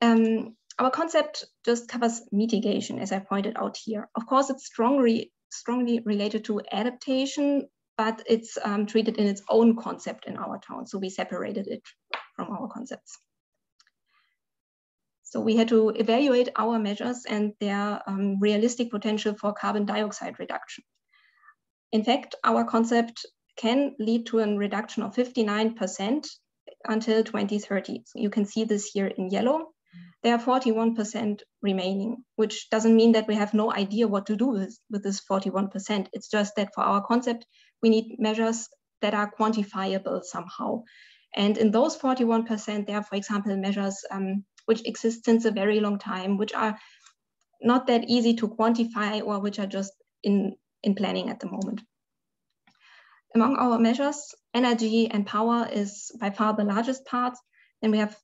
Um, our concept just covers mitigation, as I pointed out here. Of course, it's strongly, strongly related to adaptation, but it's um, treated in its own concept in our town. So we separated it from our concepts. So we had to evaluate our measures and their um, realistic potential for carbon dioxide reduction. In fact, our concept can lead to a reduction of 59% until 2030. So you can see this here in yellow there are 41% remaining, which doesn't mean that we have no idea what to do with, with this 41%. It's just that for our concept, we need measures that are quantifiable somehow. And in those 41%, there are, for example, measures um, which exist since a very long time, which are not that easy to quantify or which are just in, in planning at the moment. Among our measures, energy and power is by far the largest part. Then we have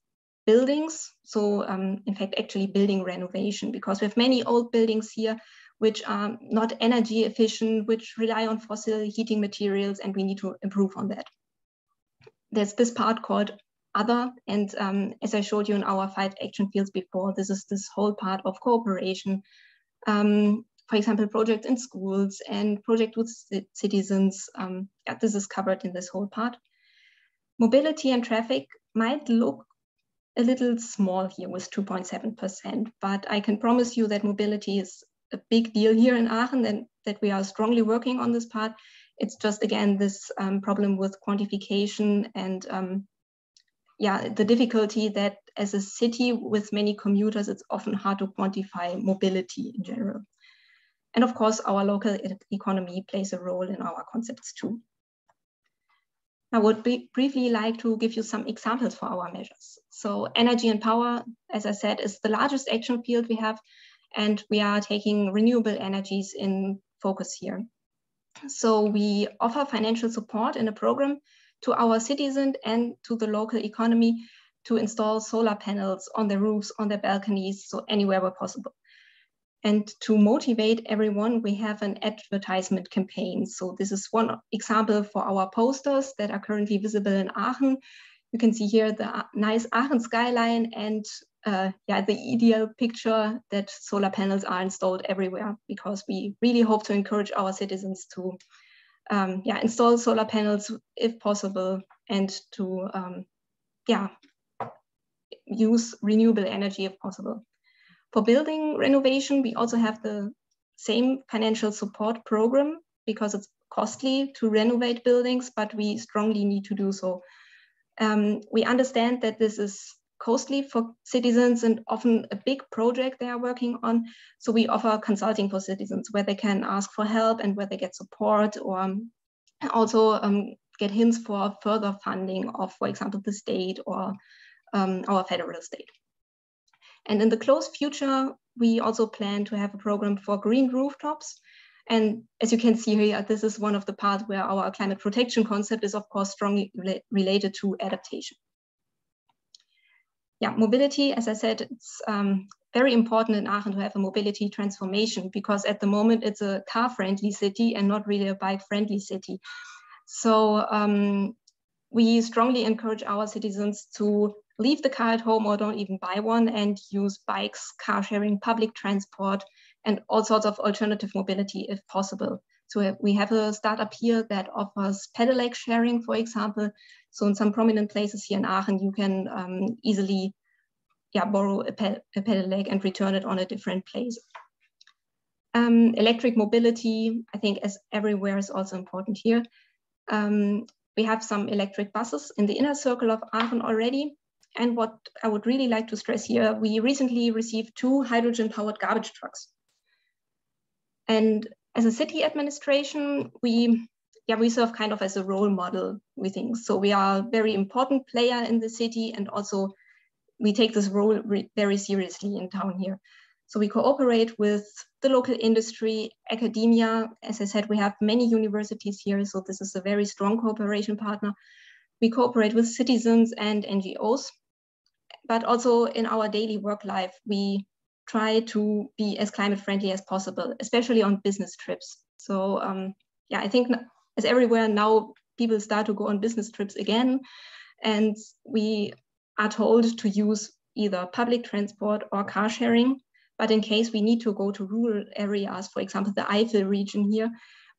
buildings. So um, in fact, actually building renovation, because we have many old buildings here which are not energy efficient, which rely on fossil heating materials, and we need to improve on that. There's this part called other, and um, as I showed you in our five action fields before, this is this whole part of cooperation. Um, for example, projects in schools and project with citizens. Um, yeah, this is covered in this whole part. Mobility and traffic might look a little small here with 2.7%, but I can promise you that mobility is a big deal here in Aachen and that we are strongly working on this part. It's just, again, this um, problem with quantification and um, yeah, the difficulty that as a city with many commuters, it's often hard to quantify mobility in general. And of course, our local economy plays a role in our concepts too. I would be briefly like to give you some examples for our measures. So energy and power, as I said, is the largest action field we have, and we are taking renewable energies in focus here. So we offer financial support in a program to our citizens and to the local economy to install solar panels on their roofs, on their balconies, so anywhere where possible. And to motivate everyone, we have an advertisement campaign. So this is one example for our posters that are currently visible in Aachen. You can see here the nice Aachen skyline and uh, yeah, the ideal picture that solar panels are installed everywhere because we really hope to encourage our citizens to um, yeah, install solar panels if possible and to um, yeah, use renewable energy if possible. For building renovation, we also have the same financial support program because it's costly to renovate buildings, but we strongly need to do so. Um, we understand that this is costly for citizens and often a big project they are working on. So we offer consulting for citizens where they can ask for help and where they get support or um, also um, get hints for further funding of, for example, the state or um, our federal state. And in the close future, we also plan to have a program for green rooftops. And as you can see here, this is one of the parts where our climate protection concept is, of course, strongly re related to adaptation yeah, mobility, as I said, it's um, very important in Aachen to have a mobility transformation because at the moment it's a car friendly city and not really a bike friendly city. So um, we strongly encourage our citizens to leave the car at home or don't even buy one and use bikes, car sharing, public transport, and all sorts of alternative mobility if possible. So we have a startup here that offers pedelec sharing, for example. So in some prominent places here in Aachen, you can um, easily yeah, borrow a, pe a pedelec and return it on a different place. Um, electric mobility, I think as everywhere is also important here. Um, we have some electric buses in the inner circle of Aachen already. And what I would really like to stress here, we recently received two hydrogen powered garbage trucks. And as a city administration, we yeah, we serve kind of as a role model, we think. So we are a very important player in the city and also we take this role very seriously in town here. So we cooperate with the local industry, academia. As I said, we have many universities here, so this is a very strong cooperation partner. We cooperate with citizens and NGOs, but also in our daily work life, we try to be as climate friendly as possible, especially on business trips. So um, yeah, I think as everywhere now, people start to go on business trips again. And we are told to use either public transport or car sharing. But in case we need to go to rural areas, for example, the Eifel region here,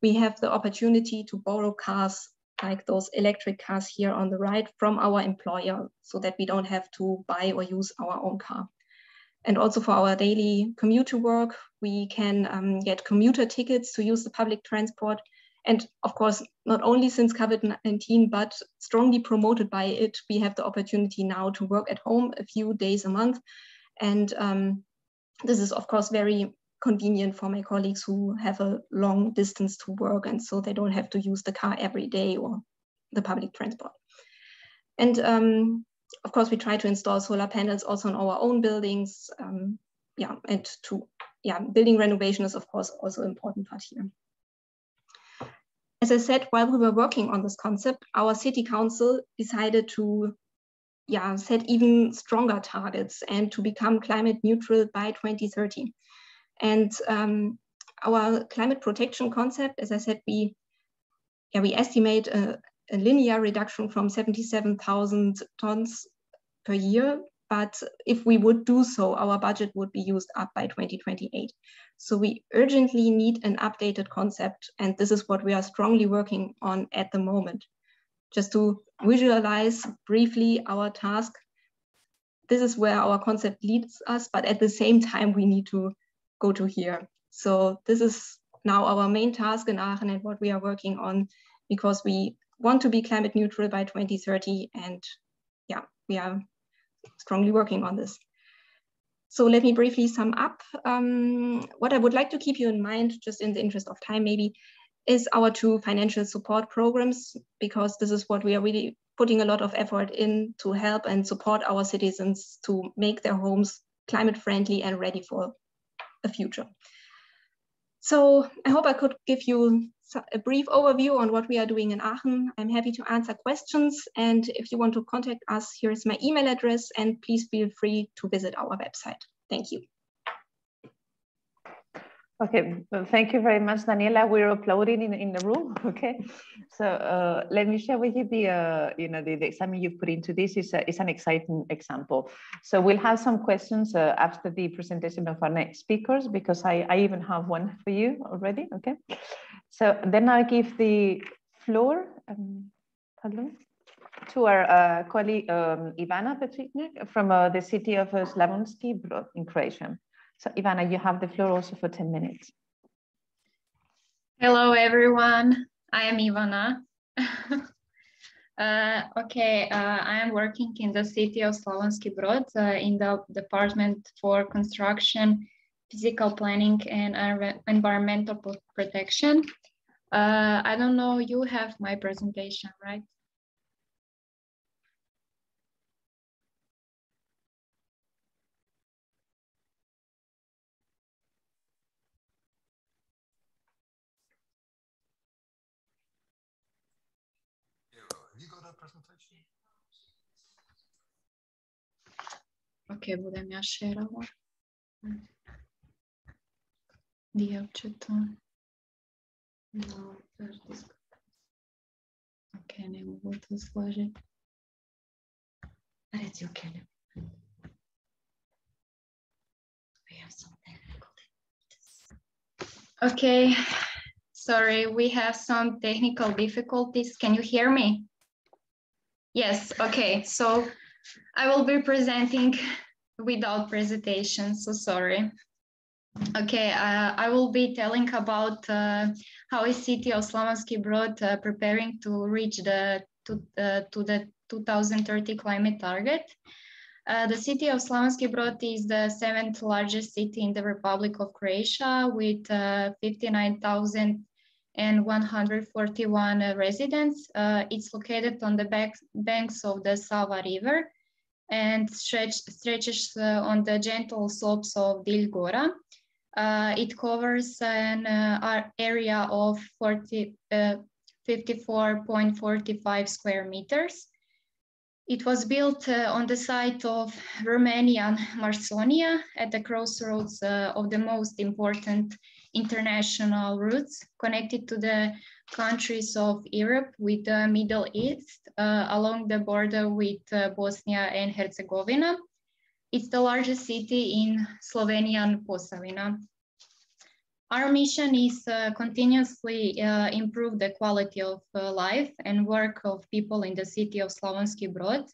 we have the opportunity to borrow cars like those electric cars here on the right from our employer so that we don't have to buy or use our own car. And also for our daily commute to work, we can um, get commuter tickets to use the public transport and of course, not only since COVID-19, but strongly promoted by it, we have the opportunity now to work at home a few days a month. And um, this is of course very convenient for my colleagues who have a long distance to work and so they don't have to use the car every day or the public transport. And um, of course, we try to install solar panels also on our own buildings. Um, yeah, and to, yeah, building renovation is of course also an important part here. As I said, while we were working on this concept, our city council decided to yeah, set even stronger targets and to become climate neutral by 2030. And um, our climate protection concept, as I said, we, yeah, we estimate a, a linear reduction from 77,000 tons per year but if we would do so, our budget would be used up by 2028. So we urgently need an updated concept, and this is what we are strongly working on at the moment. Just to visualize briefly our task, this is where our concept leads us, but at the same time, we need to go to here. So this is now our main task in Aachen and what we are working on because we want to be climate neutral by 2030 and yeah, we are strongly working on this. So let me briefly sum up. Um, what I would like to keep you in mind, just in the interest of time maybe, is our two financial support programs, because this is what we are really putting a lot of effort in to help and support our citizens to make their homes climate friendly and ready for a future. So I hope I could give you a brief overview on what we are doing in Aachen. I'm happy to answer questions. And if you want to contact us, here's my email address and please feel free to visit our website. Thank you. Okay, well, thank you very much, Daniela. We're uploading in, in the room. Okay, so uh, let me share with you the uh, you know the, the you've put into this is is an exciting example. So we'll have some questions uh, after the presentation of our next speakers because I, I even have one for you already. Okay, so then I'll give the floor um, to our uh, colleague um, Ivana Petrichnik from uh, the city of uh, Slavonski Brod in Croatia. So Ivana, you have the floor also for 10 minutes. Hello, everyone. I am Ivana. uh, okay, uh, I am working in the city of Slavonski Brod uh, in the Department for Construction, Physical Planning and Environmental Protection. Uh, I don't know, you have my presentation, right? Presentation? Ok, budem ja šerovať. Dievčatá. No, Ok, nemohu to složiť. But it's okay. We have some technical Okay, sorry, we have some technical difficulties. Can you hear me? Yes, okay. So I will be presenting without presentation, so sorry. Okay, uh, I will be telling about uh, how is city of Slavonski Brod uh, preparing to reach the to, uh, to the 2030 climate target. Uh, the city of Slavonski Brod is the seventh largest city in the Republic of Croatia with uh, 59,000 and 141 uh, residents. Uh, it's located on the back, banks of the Sava River and stretch, stretches uh, on the gentle slopes of Dilj gora. Uh, it covers an uh, area of 40, 54.45 uh, square meters. It was built on the site of Romanian Marsonia at the crossroads of the most important international routes connected to the countries of Europe with the Middle East uh, along the border with uh, Bosnia and Herzegovina. It's the largest city in Slavonian Posavina. Our mission is uh, continuously uh, improve the quality of uh, life and work of people in the city of Slavonski Brod.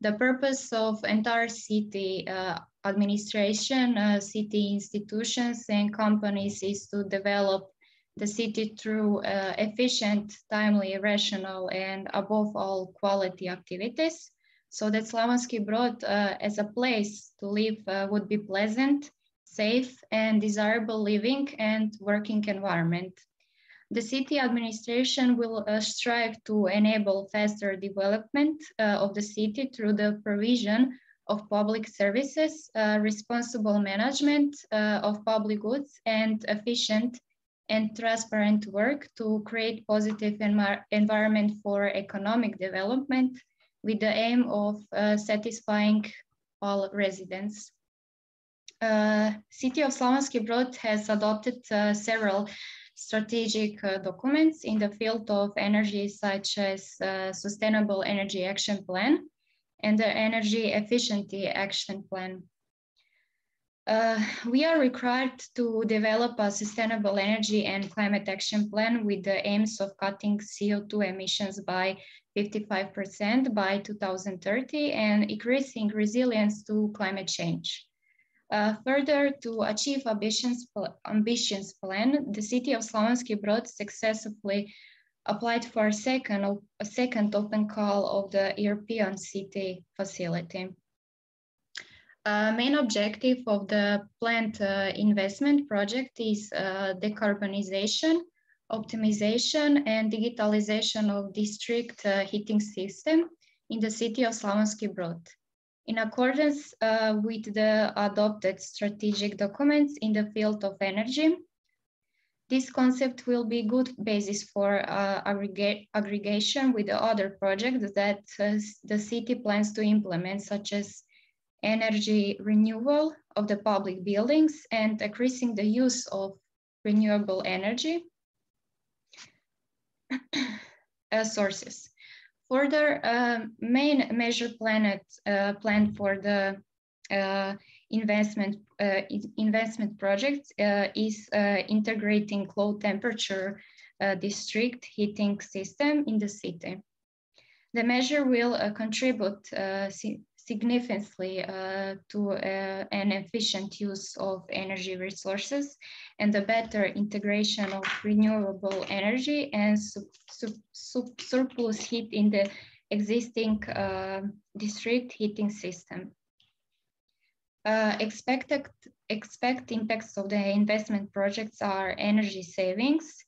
The purpose of entire city uh, administration, uh, city institutions and companies is to develop the city through uh, efficient, timely, rational, and above all quality activities. So that Slavonski Brod uh, as a place to live uh, would be pleasant, safe and desirable living and working environment. The city administration will uh, strive to enable faster development uh, of the city through the provision of public services, uh, responsible management uh, of public goods, and efficient and transparent work to create positive environment for economic development with the aim of uh, satisfying all residents. Uh, City of Slavonski Brod has adopted uh, several strategic uh, documents in the field of energy, such as Sustainable Energy Action Plan, and the Energy Efficiency Action Plan. Uh, we are required to develop a sustainable energy and climate action plan with the aims of cutting CO2 emissions by 55% by 2030 and increasing resilience to climate change. Uh, further, to achieve ambitions, ambitions plan, the city of Slavonski Brod successfully applied for a second, a second open call of the European City Facility. Uh, main objective of the planned uh, investment project is uh, decarbonization, optimization, and digitalization of district uh, heating system in the city of Slavonski Brod. In accordance uh, with the adopted strategic documents in the field of energy, this concept will be good basis for uh, aggregation with the other projects that uh, the city plans to implement, such as energy renewal of the public buildings and increasing the use of renewable energy uh, sources. Further, uh, main measure planet, uh, plan for the uh, investment uh, investment project uh, is uh, integrating low temperature district heating system in the city. The measure will contribute significantly uh, to uh, an efficient use of energy resources and a better integration of renewable energy and surplus heat in the existing uh, district heating system. Uh, expected expect impacts of the investment projects are energy savings,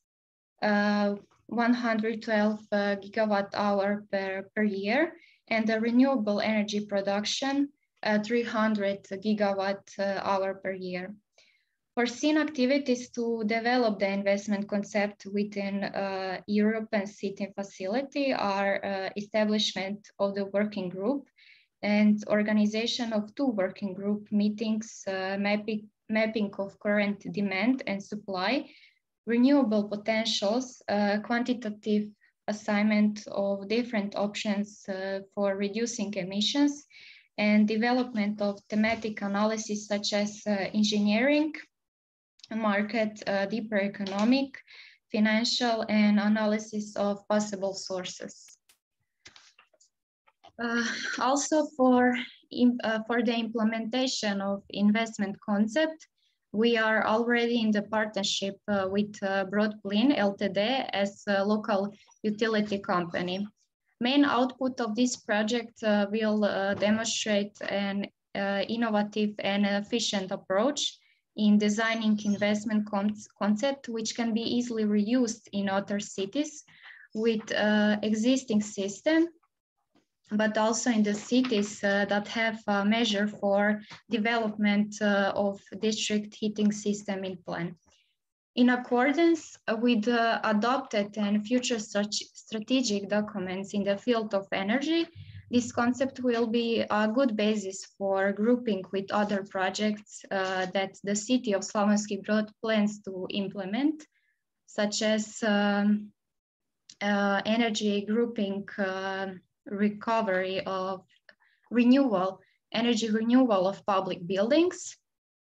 uh, 112 uh, gigawatt hour per, per year, and the renewable energy production, uh, 300 gigawatt uh, hour per year. Foreseen activities to develop the investment concept within European city facility are establishment of the working group and organization of two working group meetings, uh, mapping, mapping of current demand and supply, renewable potentials, uh, quantitative assignment of different options uh, for reducing emissions, and development of thematic analysis such as uh, engineering, market, uh, deeper economic, financial, and analysis of possible sources. Uh, also for, uh, for the implementation of investment concept, we are already in the partnership uh, with uh, Brod-plin Ltd as a local utility company. Main output of this project uh, will uh, demonstrate an innovative and efficient approach in designing investment con concept, which can be easily reused in other cities with existing system but also in the cities uh, that have a measure for development uh, of district heating system in plan. In accordance with the adopted and future strategic documents in the field of energy, this concept will be a good basis for grouping with other projects uh, that the city of Slavonski Brod plans to implement, such as um, uh, energy grouping uh, recovery of renewal, energy renewal of public buildings,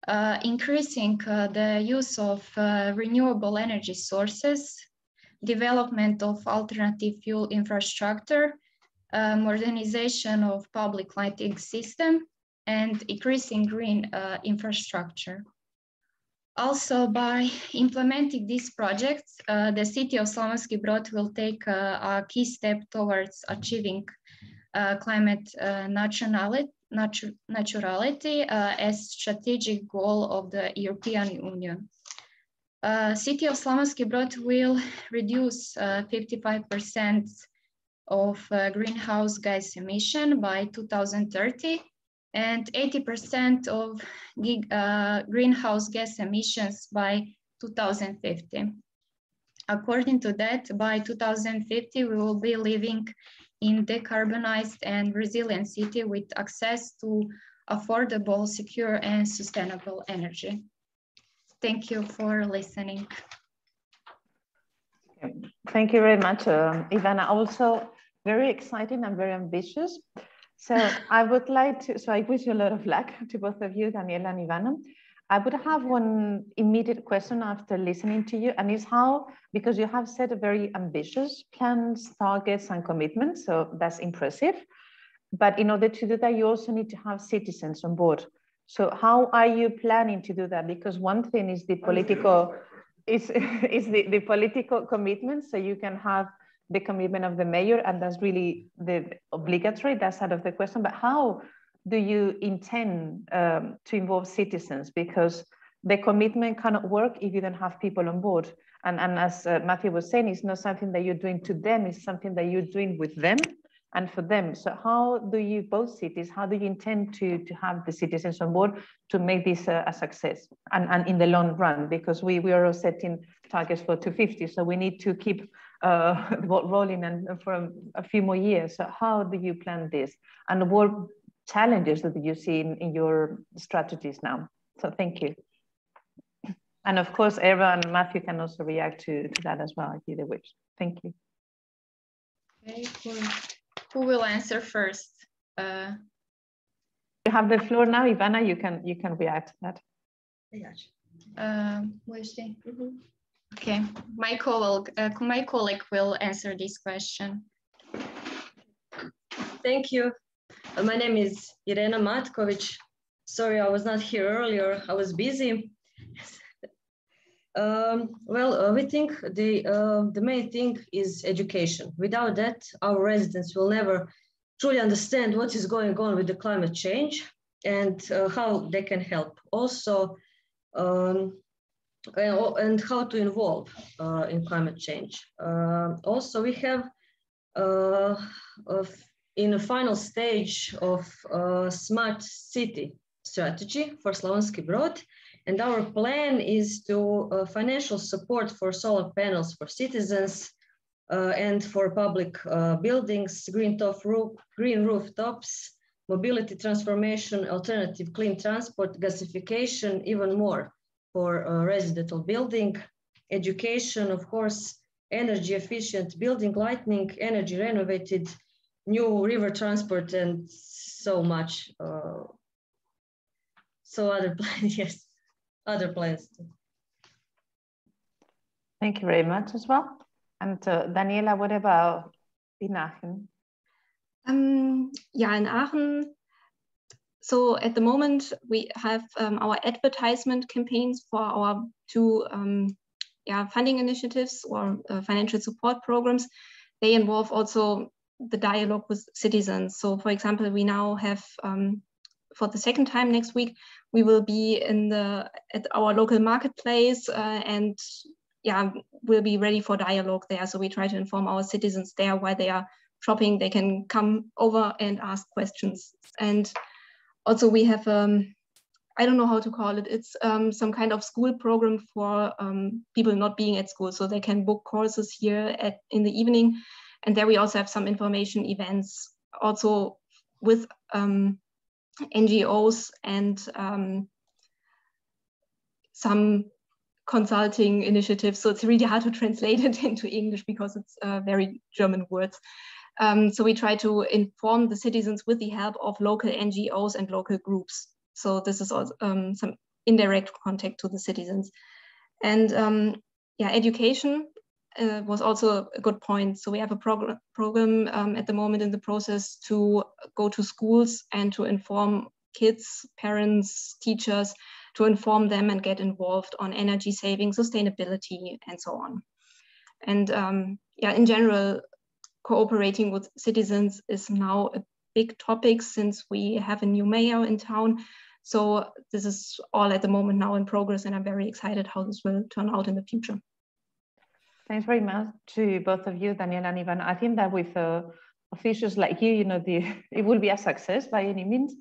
uh, increasing uh, the use of uh, renewable energy sources, development of alternative fuel infrastructure, uh, modernization of public lighting system, and increasing green uh, infrastructure. Also, by implementing these projects, uh, the city of Slavonski Brod will take uh, a key step towards achieving uh, climate uh, naturality, natu naturality uh, as strategic goal of the European Union. City of Slavonski Brod will reduce 55% of greenhouse gas emission by 2030 and 80% of uh, greenhouse gas emissions by 2050. According to that, by 2050, we will be living in decarbonized and resilient city with access to affordable, secure, and sustainable energy. Thank you for listening. Thank you very much, um, Ivana. Also very exciting and very ambitious. So I would like to, so I wish you a lot of luck to both of you, Daniela and Ivana. I would have one immediate question after listening to you, and is how, because you have set a very ambitious plans, targets, and commitments, so that's impressive. But in order to do that, you also need to have citizens on board. So how are you planning to do that? Because one thing is the political, is, is the, the political commitment, so you can have the commitment of the mayor, and that's really the obligatory, that's out of the question. But how do you intend um, to involve citizens? Because the commitment cannot work if you don't have people on board. And, and as uh, Matthew was saying, it's not something that you're doing to them, it's something that you're doing with them and for them. So how do you, both cities, how do you intend to, to have the citizens on board to make this a, a success and, and in the long run? Because we, we are setting targets for 250, so we need to keep uh, rolling and for a few more years. So how do you plan this? And what challenges do you see in, in your strategies now? So thank you. And of course, Eva and Matthew can also react to, to that as well, if you wish. Thank you. Okay, cool. Who will answer first? Uh, you have the floor now, Ivana. You can you can react to that. Um. Okay, my colleague, uh, my colleague will answer this question. Thank you. Uh, my name is Irena Matkovic. Sorry, I was not here earlier. I was busy. Um, well, uh, we think the, uh, the main thing is education. Without that, our residents will never truly understand what is going on with the climate change and uh, how they can help. Also, um, and how to involve uh, in climate change. Uh, also, we have uh, in a final stage of smart city strategy for Slavonski Brod, and our plan is to uh, financial support for solar panels for citizens uh, and for public uh, buildings, green, top roof, green rooftops, mobility transformation, alternative clean transport, gasification, even more for uh, residential building, education, of course, energy efficient building, lightning, energy renovated, new river transport, and so much. Uh, so other plans, yes other plans too. Thank you very much as well. And uh, Daniela, what about in Aachen? Um, yeah, in Aachen, so at the moment we have um, our advertisement campaigns for our two um, yeah, funding initiatives or uh, financial support programs. They involve also the dialogue with citizens. So for example, we now have um, for the second time next week, we will be in the at our local marketplace uh, and yeah, we'll be ready for dialogue there. So we try to inform our citizens there while they are shopping, they can come over and ask questions. And also we have, um, I don't know how to call it, it's um, some kind of school program for um, people not being at school. So they can book courses here at in the evening. And there we also have some information events also with um, NGOs and um, some consulting initiatives. So it's really hard to translate it into English because it's uh, very German words. Um, so we try to inform the citizens with the help of local NGOs and local groups. So this is also um, some indirect contact to the citizens. And um, yeah, education uh, was also a good point. So we have a prog program um, at the moment in the process to go to schools and to inform kids, parents, teachers, to inform them and get involved on energy saving, sustainability, and so on. And um, yeah, in general, cooperating with citizens is now a big topic since we have a new mayor in town. So this is all at the moment now in progress, and I'm very excited how this will turn out in the future. Thanks very much to both of you, Daniel and Ivan. I think that with uh, officials like you, you know, the, it will be a success by any means.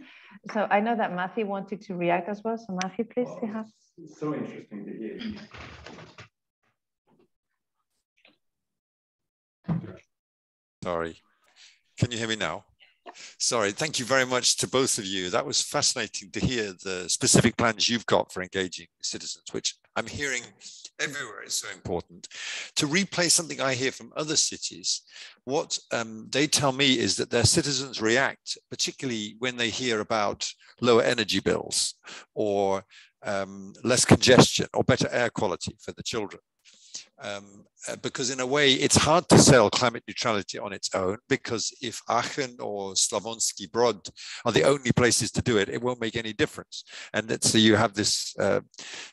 So I know that Matthew wanted to react as well. So Matthew, please, well, you have. So interesting to hear. Sorry. Can you hear me now? Sorry, thank you very much to both of you. That was fascinating to hear the specific plans you've got for engaging citizens, which I'm hearing everywhere is so important. To replay something I hear from other cities, what um, they tell me is that their citizens react, particularly when they hear about lower energy bills or um, less congestion or better air quality for the children um, uh, because in a way it's hard to sell climate neutrality on its own because if Aachen or Slavonski Brod are the only places to do it, it won't make any difference. And so you have this uh,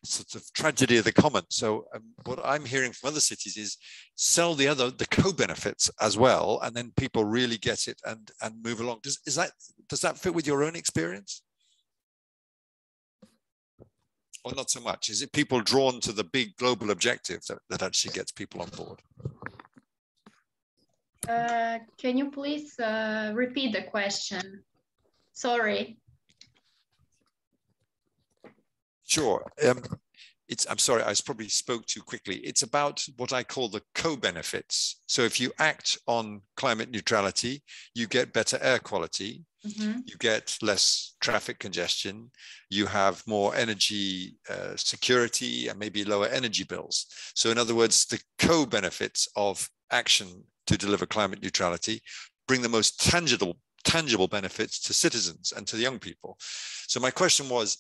sort of tragedy of the common. So um, what I'm hearing from other cities is sell the other, the co-benefits as well, and then people really get it and, and move along. Does, is that, does that fit with your own experience? Or not so much? Is it people drawn to the big global objective that, that actually gets people on board? Uh, can you please uh, repeat the question? Sorry. Sure. Um, it's, I'm sorry, I probably spoke too quickly. It's about what I call the co-benefits. So if you act on climate neutrality, you get better air quality, mm-hmm. you get less traffic congestion, you have more energy uh, security and maybe lower energy bills. So in other words, the co-benefits of action to deliver climate neutrality bring the most tangible tangible benefits to citizens and to the young people. So my question was,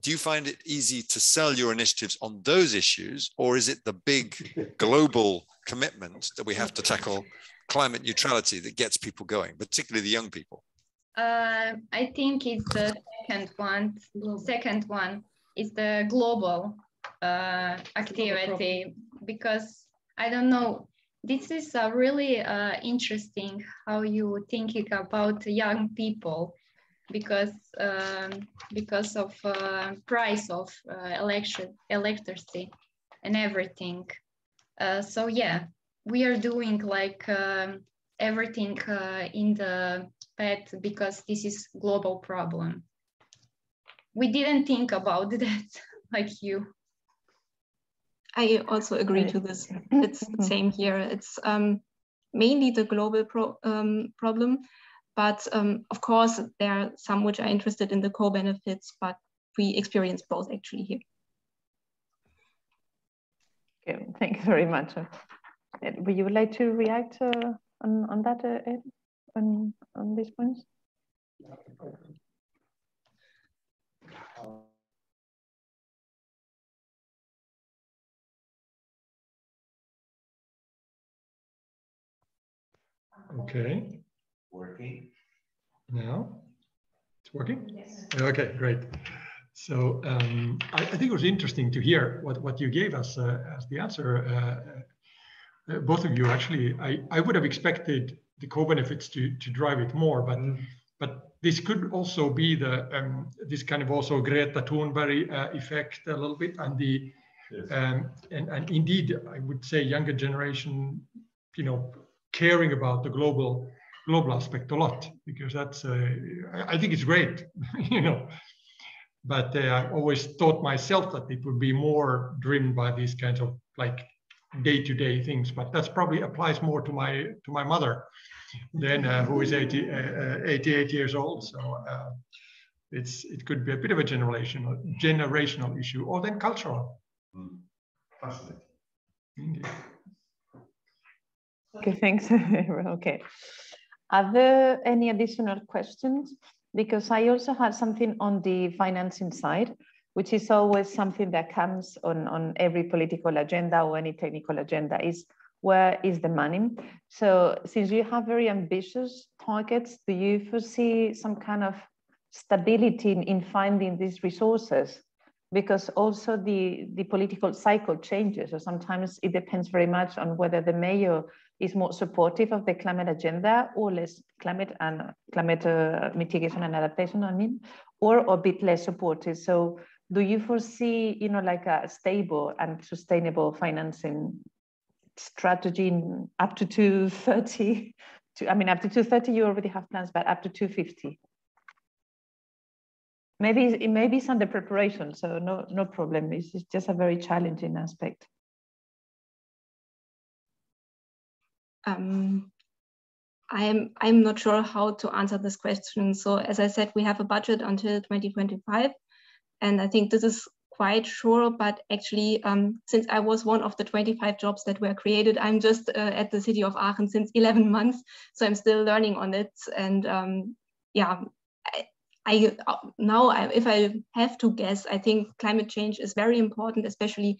do you find it easy to sell your initiatives on those issues, or is it the big global commitment that we have to tackle climate neutrality that gets people going, particularly the young people? Uh, I think it's the second one. Second one is the global uh, activity because I don't know. This is uh, really uh, interesting how you thinking about young people because um, because of uh, price of uh, election electricity and everything. Uh, so yeah, we are doing like um, everything uh, in the pet because this is global problem. We didn't think about that like you. I also agree to this. It's the same here. It's um, mainly the global pro um, problem, but um, of course there are some which are interested in the co-benefits, but we experience both actually here. Okay, thank you very much. Would you like to react uh, on, on that, uh, Ed, on, on these points? Okay. Working. Now, it's working? Yes. Okay, great. So um, I, I, think it was interesting to hear what, what you gave us uh, as the answer. Uh, uh, both of you, actually, I, I would have expected the co-benefits to, to drive it more, but mm. but this could also be the um, this kind of also Greta Thunberg uh, effect a little bit, and the yes. um, and, and indeed, I would say younger generation, you know, caring about the global global aspect a lot because that's uh, I think it's great, you know. But uh, I always thought myself that it would be more driven by these kinds of like day-to-day things. But that's probably applies more to my to my mother, than uh, who is 80, uh, 88 years old. So uh, it's it could be a bit of a generational generational issue, or then cultural. Mm. Fascinating. Indeed. Okay, thanks. okay. Are there any additional questions? Because I also had something on the financing side, which is always something that comes on, on every political agenda or any technical agenda is where is the money? So since you have very ambitious targets, do you foresee some kind of stability in, in finding these resources? Because also the, the political cycle changes. So sometimes it depends very much on whether the mayor is more supportive of the climate agenda or less climate and climate uh, mitigation and adaptation, I mean, or a bit less supportive. So do you foresee, you know, like a stable and sustainable financing strategy up to 230? To, I mean, up to 230, you already have plans, but up to 250. Maybe it maybe it's under preparation, so no, no problem. It's just a very challenging aspect. Um, I'm I'm not sure how to answer this question. So as I said, we have a budget until 2025, and I think this is quite sure. But actually, um, since I was one of the 25 jobs that were created, I'm just uh, at the city of Aachen since 11 months, so I'm still learning on it. And um, yeah, I, I now I, if I have to guess, I think climate change is very important, especially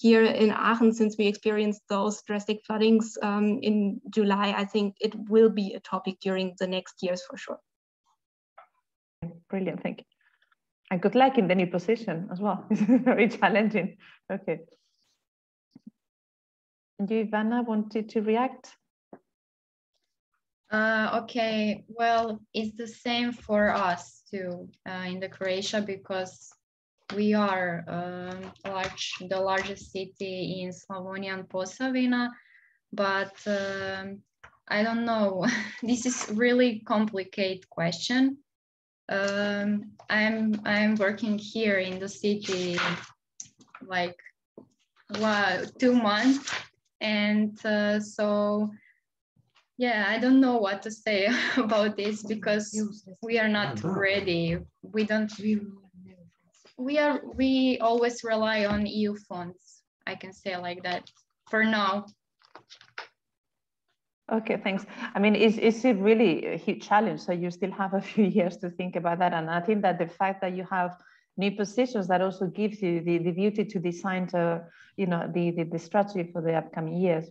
here in Aachen, since we experienced those drastic floodings um, in July, I think it will be a topic during the next years for sure. Brilliant, thank you. And good luck in the new position as well. It's very challenging. Okay. And you, Ivana, wanted to react? Uh, okay, well, it's the same for us too uh, in the Croatia because we are um, large, the largest city in Slavonia and Posavina, but um, I don't know. this is really complicated question. Um, I'm I'm working here in the city like wow, two months, and uh, so yeah, I don't know what to say about this because we are not ready. We don't. We, we are we always rely on EU funds. I can say like that for now. Okay, thanks. I mean, is, is it really a huge challenge? So you still have a few years to think about that. And I think that the fact that you have new positions that also gives you the, the beauty to design to, you know, the, the, the strategy for the upcoming years.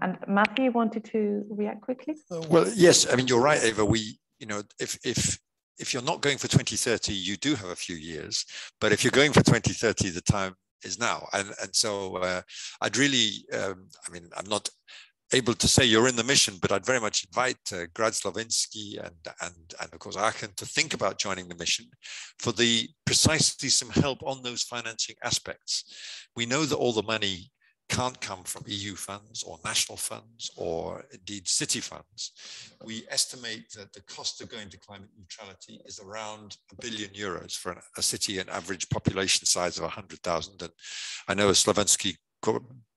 And Matthew wanted to react quickly. Well, yes, I mean, you're right, Eva. We, you know, if, if if you're not going for 2030, you do have a few years. But if you're going for 2030, the time is now. And, and so uh, I'd really, um, I mean, I'm not able to say you're in the mission, but I'd very much invite uh, Grad Slovenski and, and, and of course Aachen to think about joining the mission for the precisely some help on those financing aspects. We know that all the money can't come from EU funds or national funds or indeed city funds. We estimate that the cost of going to climate neutrality is around a billion euros for a city an average population size of 100,000. And I know Slovenski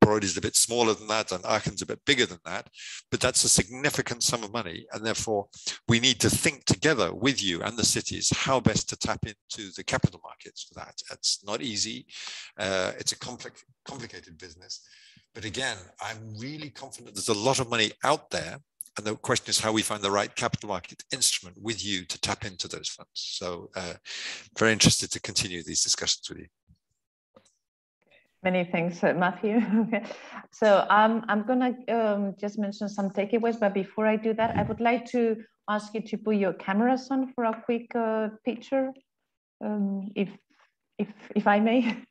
Brody is a bit smaller than that and Aachen's a bit bigger than that, but that's a significant sum of money. And therefore we need to think together with you and the cities how best to tap into the capital markets for that. It's not easy. Uh, it's a complex, complicated business. But again, I'm really confident there's a lot of money out there. And the question is how we find the right capital market instrument with you to tap into those funds. So uh, very interested to continue these discussions with you. Many thanks, uh, Matthew. So um, I'm gonna um, just mention some takeaways, but before I do that, I would like to ask you to put your cameras on for a quick uh, picture, um, if, if, if I may.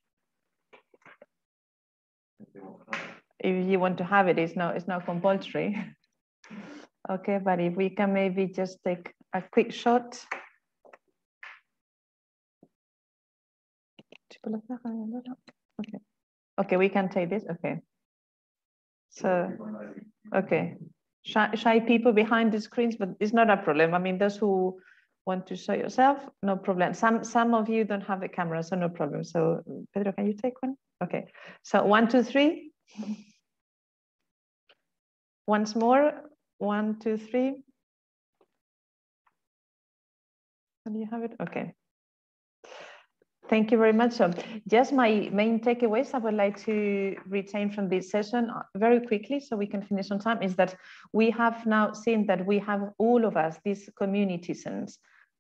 if you want to have it, it's not, it's not compulsory. okay, but if we can maybe just take a quick shot. Okay. Okay, we can take this. Okay. So, okay. Shy, shy people behind the screens, but it's not a problem. I mean, those who want to show yourself, no problem. Some some of you don't have a camera, so no problem. So Pedro, can you take one? Okay. So one, two, three. Once more. One, two, three. Do you have it? Okay. Thank you very much. So just my main takeaways I would like to retain from this session uh, very quickly so we can finish on time is that we have now seen that we have all of us, these communities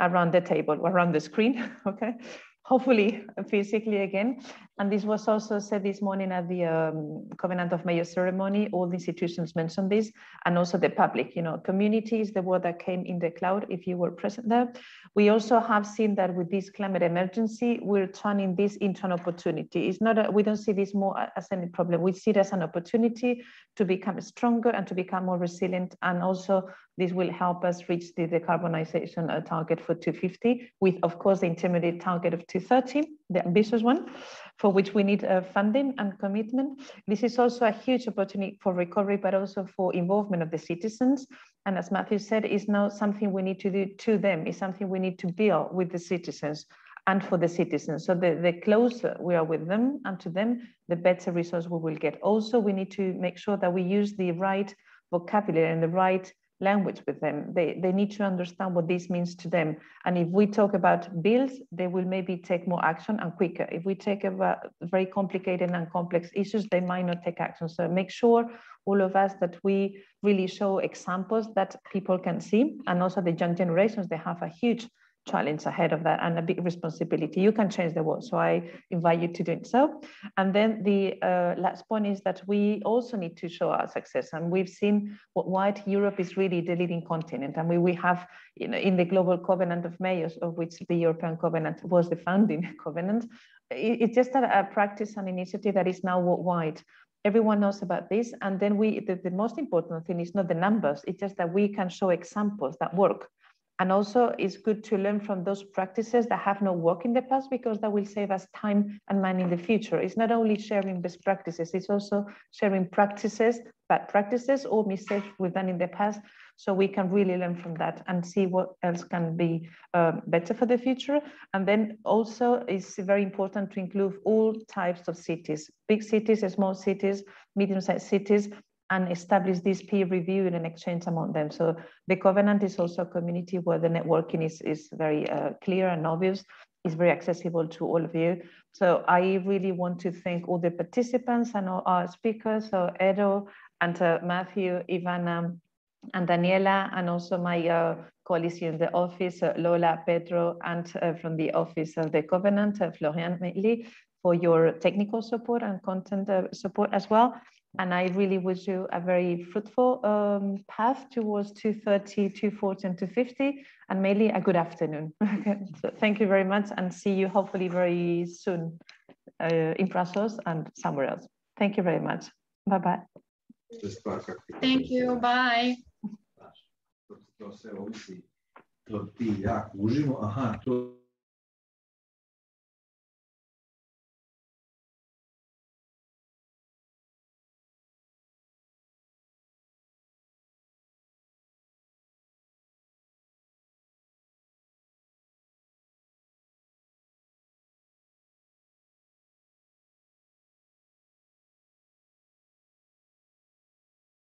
around the table, around the screen, okay? Hopefully physically again. And this was also said this morning at the um, Covenant of Mayors ceremony. All the institutions mentioned this, and also the public. You know, community is the word that came in the cloud. If you were present there, we also have seen that with this climate emergency, we're turning this into an opportunity. It's not a, we don't see this more as any problem. We see it as an opportunity to become stronger and to become more resilient, and also this will help us reach the decarbonization uh, target for 250 with, of course, the intermediate target of 230, the ambitious one, for which we need uh, funding and commitment. This is also a huge opportunity for recovery, but also for involvement of the citizens. And as Matthew said, it's not something we need to do to them, it's something we need to build with the citizens and for the citizens. So the, the closer we are with them and to them, the better results we will get. Also, we need to make sure that we use the right vocabulary and the right language with them. They, they need to understand what this means to them. And if we talk about bills, they will maybe take more action and quicker. If we take about uh, very complicated and complex issues, they might not take action. So make sure all of us that we really show examples that people can see. And also the young generations, they have a huge challenge ahead of that and a big responsibility. You can change the world. So I invite you to do so. And then the uh, last point is that we also need to show our success. And we've seen what white Europe is really the leading continent. And we, we have you know, in the Global Covenant of Mayors, of which the European Covenant was the founding covenant, it, it's just a, a practice and initiative that is now worldwide everyone knows about this and then we the, the, most important thing is not the numbers it's just that we can show examples that work and also it's good to learn from those practices that have not worked in the past because that will save us time and money in the future. It's not only sharing best practices, it's also sharing practices, bad practices or mistakes we've done in the past. So we can really learn from that and see what else can be um, better for the future. And then also it's very important to include all types of cities, big cities, small cities, medium-sized cities, and establish this peer review and an exchange among them. So the Covenant is also a community where the networking is, is very uh, clear and obvious. It's very accessible to all of you. So I really want to thank all the participants and all our speakers, so Eero and uh, Matthew, Ivana, and Daniela, and also my uh, colleagues in the office, uh, Lola, Pedro, and uh, from the office of the Covenant, uh, Florian Meili, for your technical support and content uh, support as well. And I really wish you a very fruitful um, path towards 230, 240, and 250, and mainly a good afternoon. so thank you very much and see you hopefully very soon. uh, in Brussels and somewhere else. Thank you very much. Bye-bye. Thank you, bye. To sve ovisi, to ti ja kužimo, aha, to